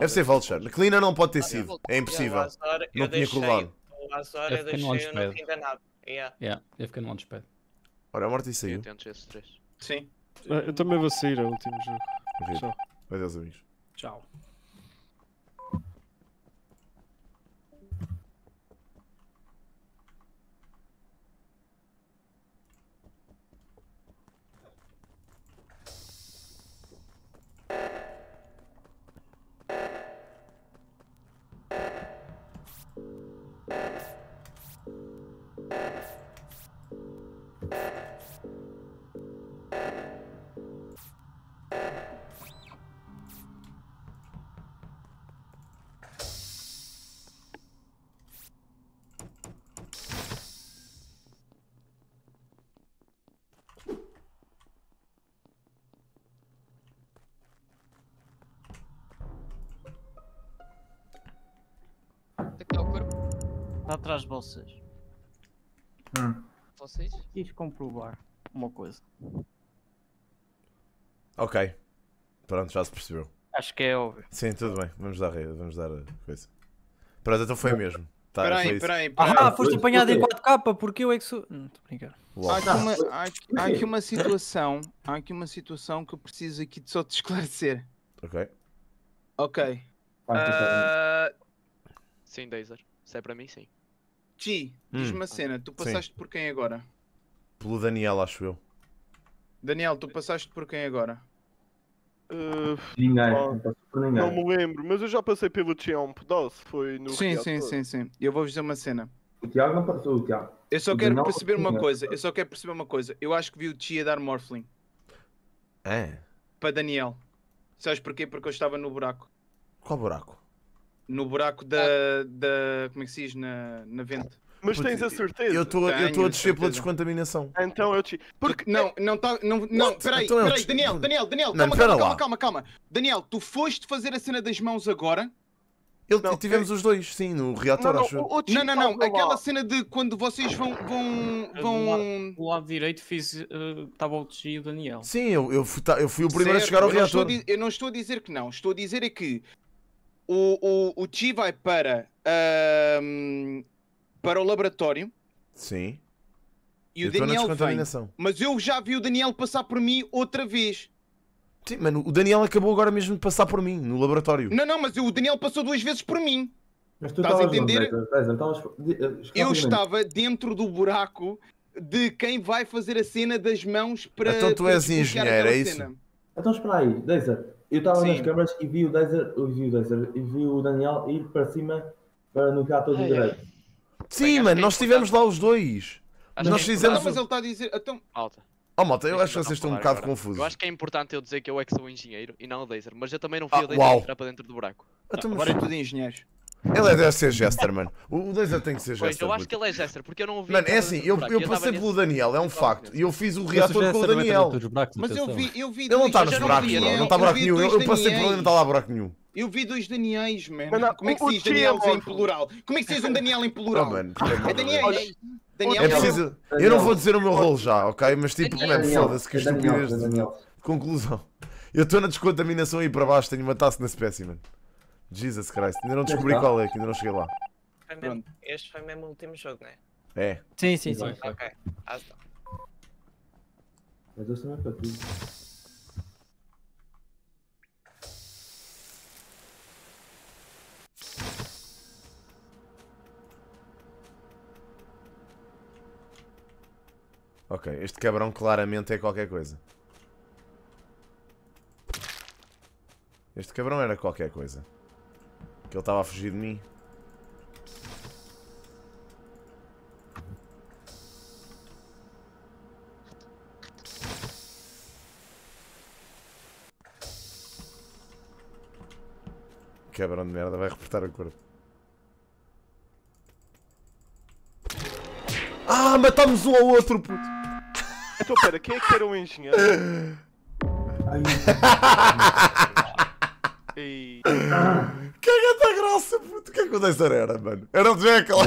Deve ser Vulture. Cleaner não pode ter sido. É impossível. Não tinha colado. O Azor Eu deixei no fim da nave. Yeah. Yeah, eu fiquei no launchpad. Ora, a morte saiu. Sim. Ah, Eu também vou sair ao último jogo. Horrível. Tchau. Adeus, amigos. Tchau. Está atrás de vocês. Hum. Vocês? Quis comprovar uma coisa. Ok. Pronto, já se percebeu. Acho que é óbvio. Sim, tudo bem. Vamos dar, vamos dar a coisa. Pronto, então foi mesmo. Tá, Espera foi aí, isso. espera aí. espera aí. Ah, foste apanhado em foi- 4K porque eu é que sou. Não, estou. Uau. Há aqui, uma, há, aqui, há aqui uma situação, há aqui uma situação que eu preciso aqui de só te esclarecer. Ok. Ok. Ah, Sim, Dazer. Se é para mim, sim. Hum. diz-me uma cena, tu passaste por quem agora? Pelo Daniel, acho eu. Daniel, tu passaste por quem agora? Uh, Ninguém, não passou por ninguém. não me lembro, mas eu já passei pelo Tião um pedaço, foi no Sim, sim, sim, sim. Eu vou-vos dizer uma cena. O Tiago não passou, o Tiago. Eu só O quero Daniel perceber uma coisa. Eu só quero perceber uma coisa. Eu acho que vi o Chi a dar Morphling É? para Daniel. Sabes porquê? Porque eu estava no buraco. Qual buraco? No buraco da. da como é que se diz? Na, na vente. Mas Puta, tens a certeza? Eu estou eu Tenho estou a descer pela descontaminação. Então eu te. Porque não, não está. Não, não, peraí, Então é o peraí, Daniel, Daniel, Daniel, calma, calma, calma, calma, calma. Daniel, tu foste fazer a cena das mãos agora? Ele, Não, tivemos os dois, sim, no reator, Não, acho eu. não, o, o Não, não, não. Aquela cena de quando vocês vão. vão. vão. Do lado direito fiz. Estava o Tchi e o Daniel. Sim, eu, eu, fui, ta- eu fui o primeiro Certo, a chegar ao eu não estou reator. eu não estou a dizer que não. Estou a dizer é que o, o, o Chi vai para. para o laboratório Sim. e eu o Daniel vem. descontaminação. Mas eu já vi o Daniel passar por mim outra vez. Sim, mano, o Daniel acabou agora mesmo de passar por mim, no laboratório. Não, não, mas o Daniel passou duas vezes por mim. Mas tu Estás a entender? Di- eh, Eu estava dentro do buraco de quem vai fazer a cena das mãos para. Então tu és engenheiro, é isso? cena. Então espera aí, Dezer. Eu estava nas câmaras e vi o eu vi o Dezer, e vi o Daniel ir para cima para no reator do Ai, ai. direito. Sim, mano, é nós estivemos lá os dois. Acho Nós que é fizemos. Não, mas ele está a dizer. Então, Malta. Oh, malta, eu acho que vocês estão um bocado confusos. Eu acho que é importante eu dizer que eu é que sou o engenheiro e não o Dazer, mas eu também não vi Ah, o uau. entrar para dentro do buraco. Então, mas- agora é tudo engenheiros. Ele é, deve ser Jester, mano. O Laser tem que ser Pois, Jester. eu acho que ele é Jester, porque eu não vi. Mano, é assim, eu, eu passei pelo Daniel, é um facto. E eu fiz o reator com o Daniel. Mas eu vi, eu vi Ele não dois- está eu nos buracos, bro. Não está buraco nenhum. Eu, passei por ele não está lá buraco nenhum. Eu vi dois Daniels, man. Não, não, Como é que se diz Daniels em plural? Como é que se diz um Daniel em plural? Oh, mano, É Daniel. Daniel É preciso. Eu não vou dizer o meu rolo já, ok? Mas tipo, Daniel. mano, foda-se que É Daniel, estupidez. de- Daniel. Conclusão. Eu estou na descontaminação aí para baixo, tenho uma taça na specimen. Jesus Christ, ainda não descobri qual é, que ainda não cheguei lá. Foi mesmo- este foi mesmo o último jogo, né? É. Sim, sim, sim. Ok. Ah, tá. Mas eu também para tudo. Ok, este cabrão claramente é qualquer coisa. Este cabrão era qualquer coisa. Que ele estava a fugir de mim. Cabrão de merda, vai reportar a corpo. Ah, matamos um ao outro, puto! Então, pera, quem é que era o engenheiro? Ei. Caga-te a graça, puto! O que é era, mano? Era o Jekyll!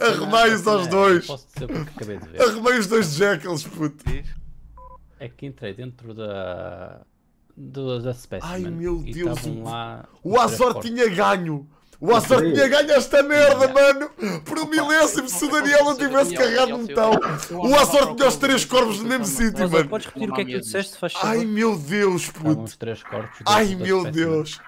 Arrumei-os aos dois! Posso dizer porque acabei de ver. Arrumei os dois Jekylls, puto! É que entrei dentro da. do- da Specimen. Ai meu e Deus! O, lá o Azor tinha ganho! O Azor tinha ganho esta merda, mano! Por um milésimo, se o Daniel não tivesse carregado no botão! O Azor tinha os três corvos no mesmo sítio, mano! podes repetir o que é que tu disseste, faz? Ai meu Deus, puto! Ai meu. Deus!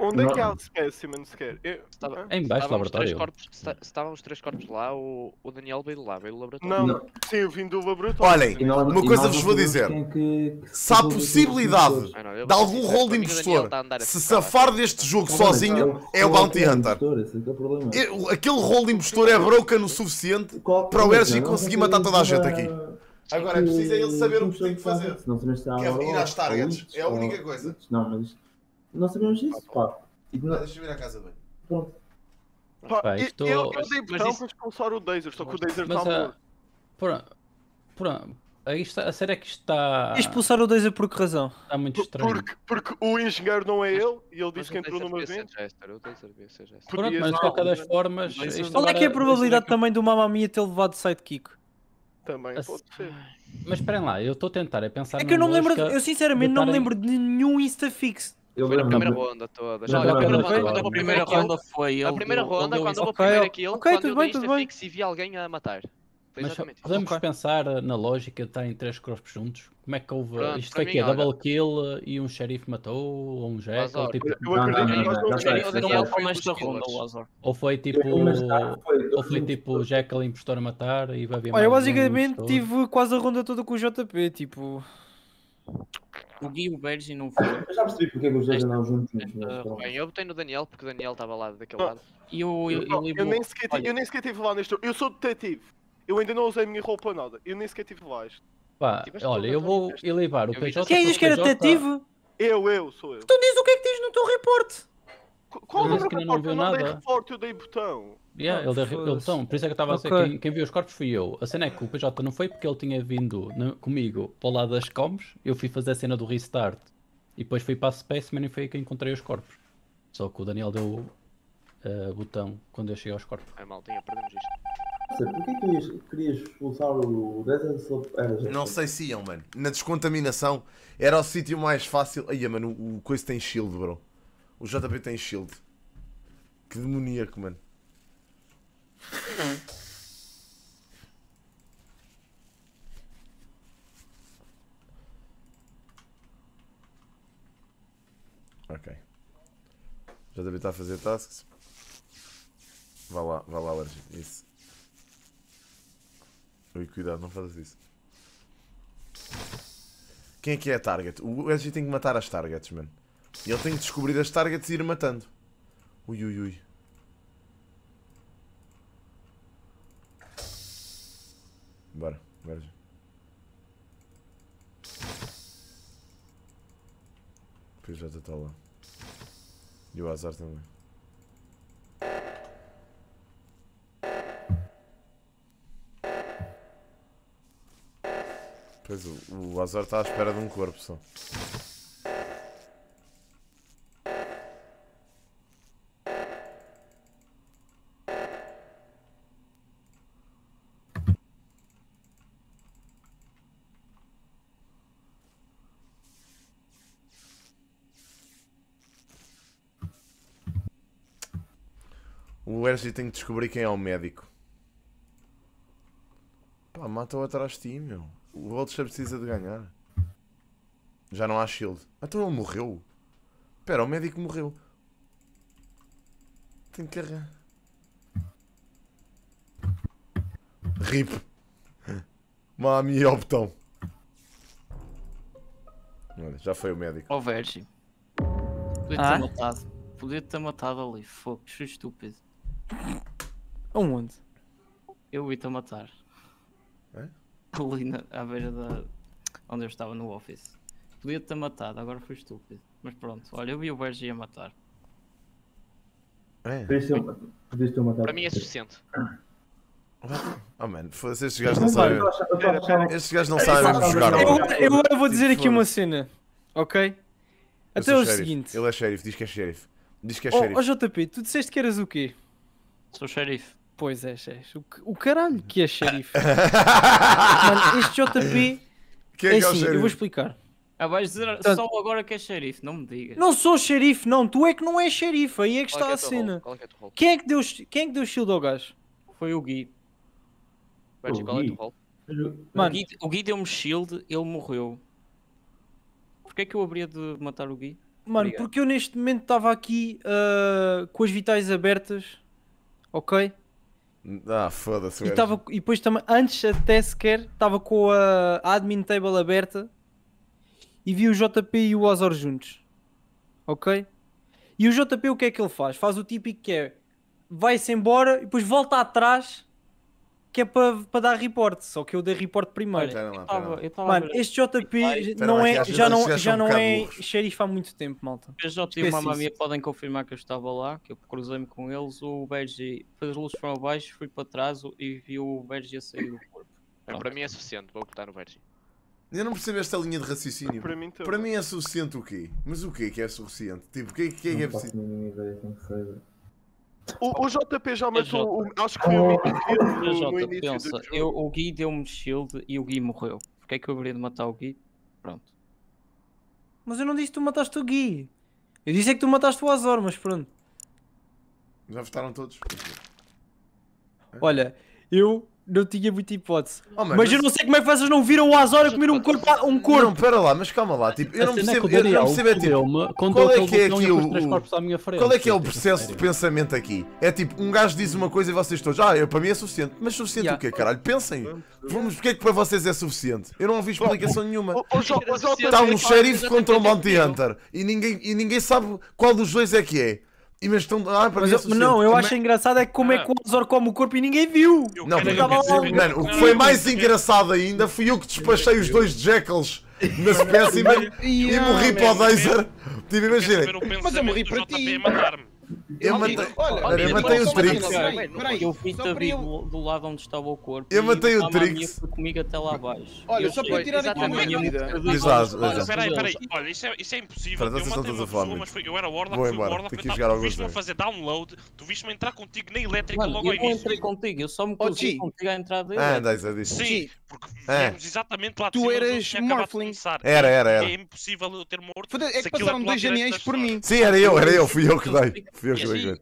Onde é que há o specimen sequer? Eu- Estava- É em baixo do estavam os três laboratório. corpos- esta- Estavam os três corpos lá, o, o Daniel veio lá, veio do laboratório. Não, Não. sim, eu vim do laboratório. Olhem, E nós- uma e coisa vos vou dizer. é que- Se há possibilidade Ah, não, de algum rol de impostor se safar deste jogo sozinho, é o Bounty é Hunter. é é Aquele rol de impostor é broken o suficiente para o Ergi conseguir matar toda a gente aqui. Agora é preciso é ele saber o que tem que fazer. Que é ir às targets. É a única coisa. Não, mas não sabemos isso, pá. E não- Deixa eu ir à casa bem. Pronto. Pá, Pá, eu- isto- eu, eu mas- dei botão isso- para expulsar o Dazer, só que o Dazer Mas está a. morto. Por, por, aí está, a sério é que isto está. E expulsar o Dazer por que razão? Está muito estranho. Porque, porque o engenheiro não é ele e ele disse que entrou numa vez. Pronto, mas de qualquer das formas. Qual é que é a agora- probabilidade também do Mamamia ter levado sidekick? Também A- pode ser. Mas esperem lá, eu estou a tentar é pensar É que eu não me lembro, eu sinceramente não me lembro de nenhum instafix. Eu Foi na primeira ronda toda. Já, não, na primeira não, ronda, quando houve A primeira ronda foi ele. A primeira ele ronda, quando houve o Ok, primeiro ok, kill, ok, quando tudo eu dei fix e vi alguém a matar. Mas podemos Ok. pensar na lógica de estarem três corpos juntos? Como é que houve. Pronto, isto mim, quê? olha- Double kill e um xerife matou? Ou um Jackal? Azor, Tipo, Eu Não, não, acredito não, que não, O foi nesta ronda, o ou foi tipo. Tá, foi- Ou foi tipo Jackal impostor a matar e vai haver Olha, eu basicamente tive quase a ronda toda com o JP, tipo. O Gui e o Bergi não foi. Eu já percebi porque é que os dois andam juntos. Bem, eu botei no Daniel porque o Daniel estava lá daquele lado. E o Eu, nem sequer, eu nem sequer estive lá neste jogo. Eu sou detetive. Eu ainda não usei a minha roupa nada. Eu nem sequer estive lá. Isto. Pá, olha, eu vou elevar o PJ. Quem diz que era detetive? Eu, eu, sou eu. Tu diz o que é que tens no teu reporte? Qu- Qual é o disse que não repórter? viu Eu não dei nada. repórter, eu dei botão. Yeah, Ah, ele, ele, então, por isso é que eu estava a dizer, quem, quem viu os corpos fui eu. A cena é que o PJ não foi porque ele tinha vindo na- comigo para o lado das coms, eu fui fazer a cena do restart e depois fui para a Specimen e foi aí que encontrei os corpos. Só que o Daniel deu uh, botão quando eu cheguei aos corpos. É mal, tinha, perdemos isto. Que querias expulsar o já? Não sei se iam, mano. Na descontaminação era o sítio mais fácil. Aí, mano, o o coisa tem shield, bro. O JP tem shield. Que demoníaco, mano. Ok. JP está a fazer tasks. Vá lá, vá lá, Large. Isso. Ui, cuidado, não fazes isso. Quem é que é a target? O SG tem que matar as targets, mano. E ele tem que descobrir as targets e ir matando. Ui, ui, ui. Bora. Depois já está lá. E o azar também. Pois o, o azar está à espera de um corpo só. O Ergi tem que descobrir quem é o médico. Pá, mata-o atrás de ti, meu. O Vulture precisa de ganhar. Já não há shield. Então ele morreu. Espera, o médico morreu. Tem que carregar. RIP. Mami ao botão. Olha, já foi o médico. Ó Vergi. Podia Ah? ter matado. Podia ter matado ali. Fogo, que estúpido. Aonde? Eu ia-te a matar. É? Ali na, à beira da. onde eu estava no office. Podia ter matado, agora foi estúpido. Mas pronto, olha, eu vi o Vergi a matar. É. Podias ter- podias ter matado. Para mim é suficiente. Oh mano, estes gajos não sabem. Estes gajos não sabem jogar. Eu, mano. eu agora vou dizer aqui uma cena, ok? Até o seguinte. Ele é xerife, diz que é xerife. Diz que é Ó xerife. oh, JP, tu disseste que eras o quê? Sou xerife. Pois é, és. O, o caralho que é xerife. Mano, este JP. Quem é que é o assim, eu xerife? vou explicar. Ah, vais dizer Portanto- só agora que é xerife, não me digas. Não sou xerife, não. Tu é que não és xerife. Aí é que Qual é está é a cena. Qual é que é? Quem é que deu, quem é que deu shield ao gajo? Foi o Gui. O qual é o Gui. rol? Mano. O Gui, o Gui deu-me shield, ele morreu. Porquê é que eu haveria de matar o Gui? Mano, Obrigado. porque eu neste momento estava aqui ah, com as vitais abertas, ok? Ah, foda-se. E, tava, e depois também, antes até sequer, estava com a admin table aberta e vi o JP e o Azor juntos, ok? E o JP o que é que ele faz? Faz o típico que é vai-se embora e depois volta atrás que é para para dar report, só que eu dei report primeiro. Pera lá, tava- tava Mano, este JP não que é, já não, já um não é burros. xerife há muito tempo, malta. Eu já tive uma mamia, podem confirmar que eu estava lá, que eu cruzei-me com eles. O Bergi, depois as luzes foram abaixo, fui para trás e vi o Bergi a sair do corpo. Não, para mim é suficiente, vou botar no Vergi. Eu não percebo esta linha de raciocínio. Para mim. Para mim é suficiente o quê? Mas o quê que é suficiente? Tipo, o que, que é que é Não faço preciso? a mínima ideia que. O, o JP já matou, o, acho que foi Oh, o Mito Kid no, no JP, início pensa, do jogo. eu, o Gui deu-me shield e o Gui morreu. Porquê é que eu haveria de matar o Gui? Pronto. Mas eu não disse que tu mataste o Gui. Eu disse é que tu mataste o Azor, mas pronto. Já votaram todos? Olha, eu não tinha muita hipótese. Oh, mano, mas, eu mas- não sei como é que vocês não viram o Azor a comer um corpo. Um Não, corpo. pera lá, mas calma lá. Tipo, eu não é percebo. Eu não percebo é tipo. Qual é que é aqui o. Qual é que é o Tipo, processo de pensamento aqui? É tipo, um gajo diz uma coisa e vocês todos, ah, eu, para mim é suficiente. Mas suficiente Yeah. o quê, caralho? Pensem. Vamos, porque é que para vocês é suficiente? Eu não ouvi explicação nenhuma. O, o, J- o JP Está um xerife contra um Bounty Hunter e ninguém, e ninguém sabe qual dos dois é que é. E mas estão. Ah, para Mas eu- não, eu acho engraçado é que como é que o Azor come o corpo e ninguém viu. Eu Não, quero Mano, o que foi mais engraçado ainda fui eu que despachei os dois Jackals na Specimen e morri para o. Dazer. Tipo, o Mas eu morri para ti. Eu matei, olha, olha, eu matei o Trix. Eu vir eu- do, do lado onde estava o corpo. Eu matei o Trix. foi comigo até lá abaixo. Olha, Eu só para tirar aqui uma exatamente dúvida. o que Diz lá, diz diz Olha, lá. peraí, peraí. Olha, isso é, isso é impossível. Espera, eu matei uma pessoa, mas foi, eu era Warlock, Vou fui embora, Warlock, jogar tu alguns viste-me a fazer download, tu viste-me entrar contigo na elétrica Mano, logo ao eu não início. entrei contigo, eu só me Oh, cruzei contigo à entrada dele. Ah, Dazer, disse. Sim, porque É. viemos exatamente lá de Tu cima, eras acabado de Morphling. Era, era, era. É impossível eu ter morto. É que passaram dois da por mim. Sim, era eu, era eu, fui eu que dei. Fui eu que dei. Sim,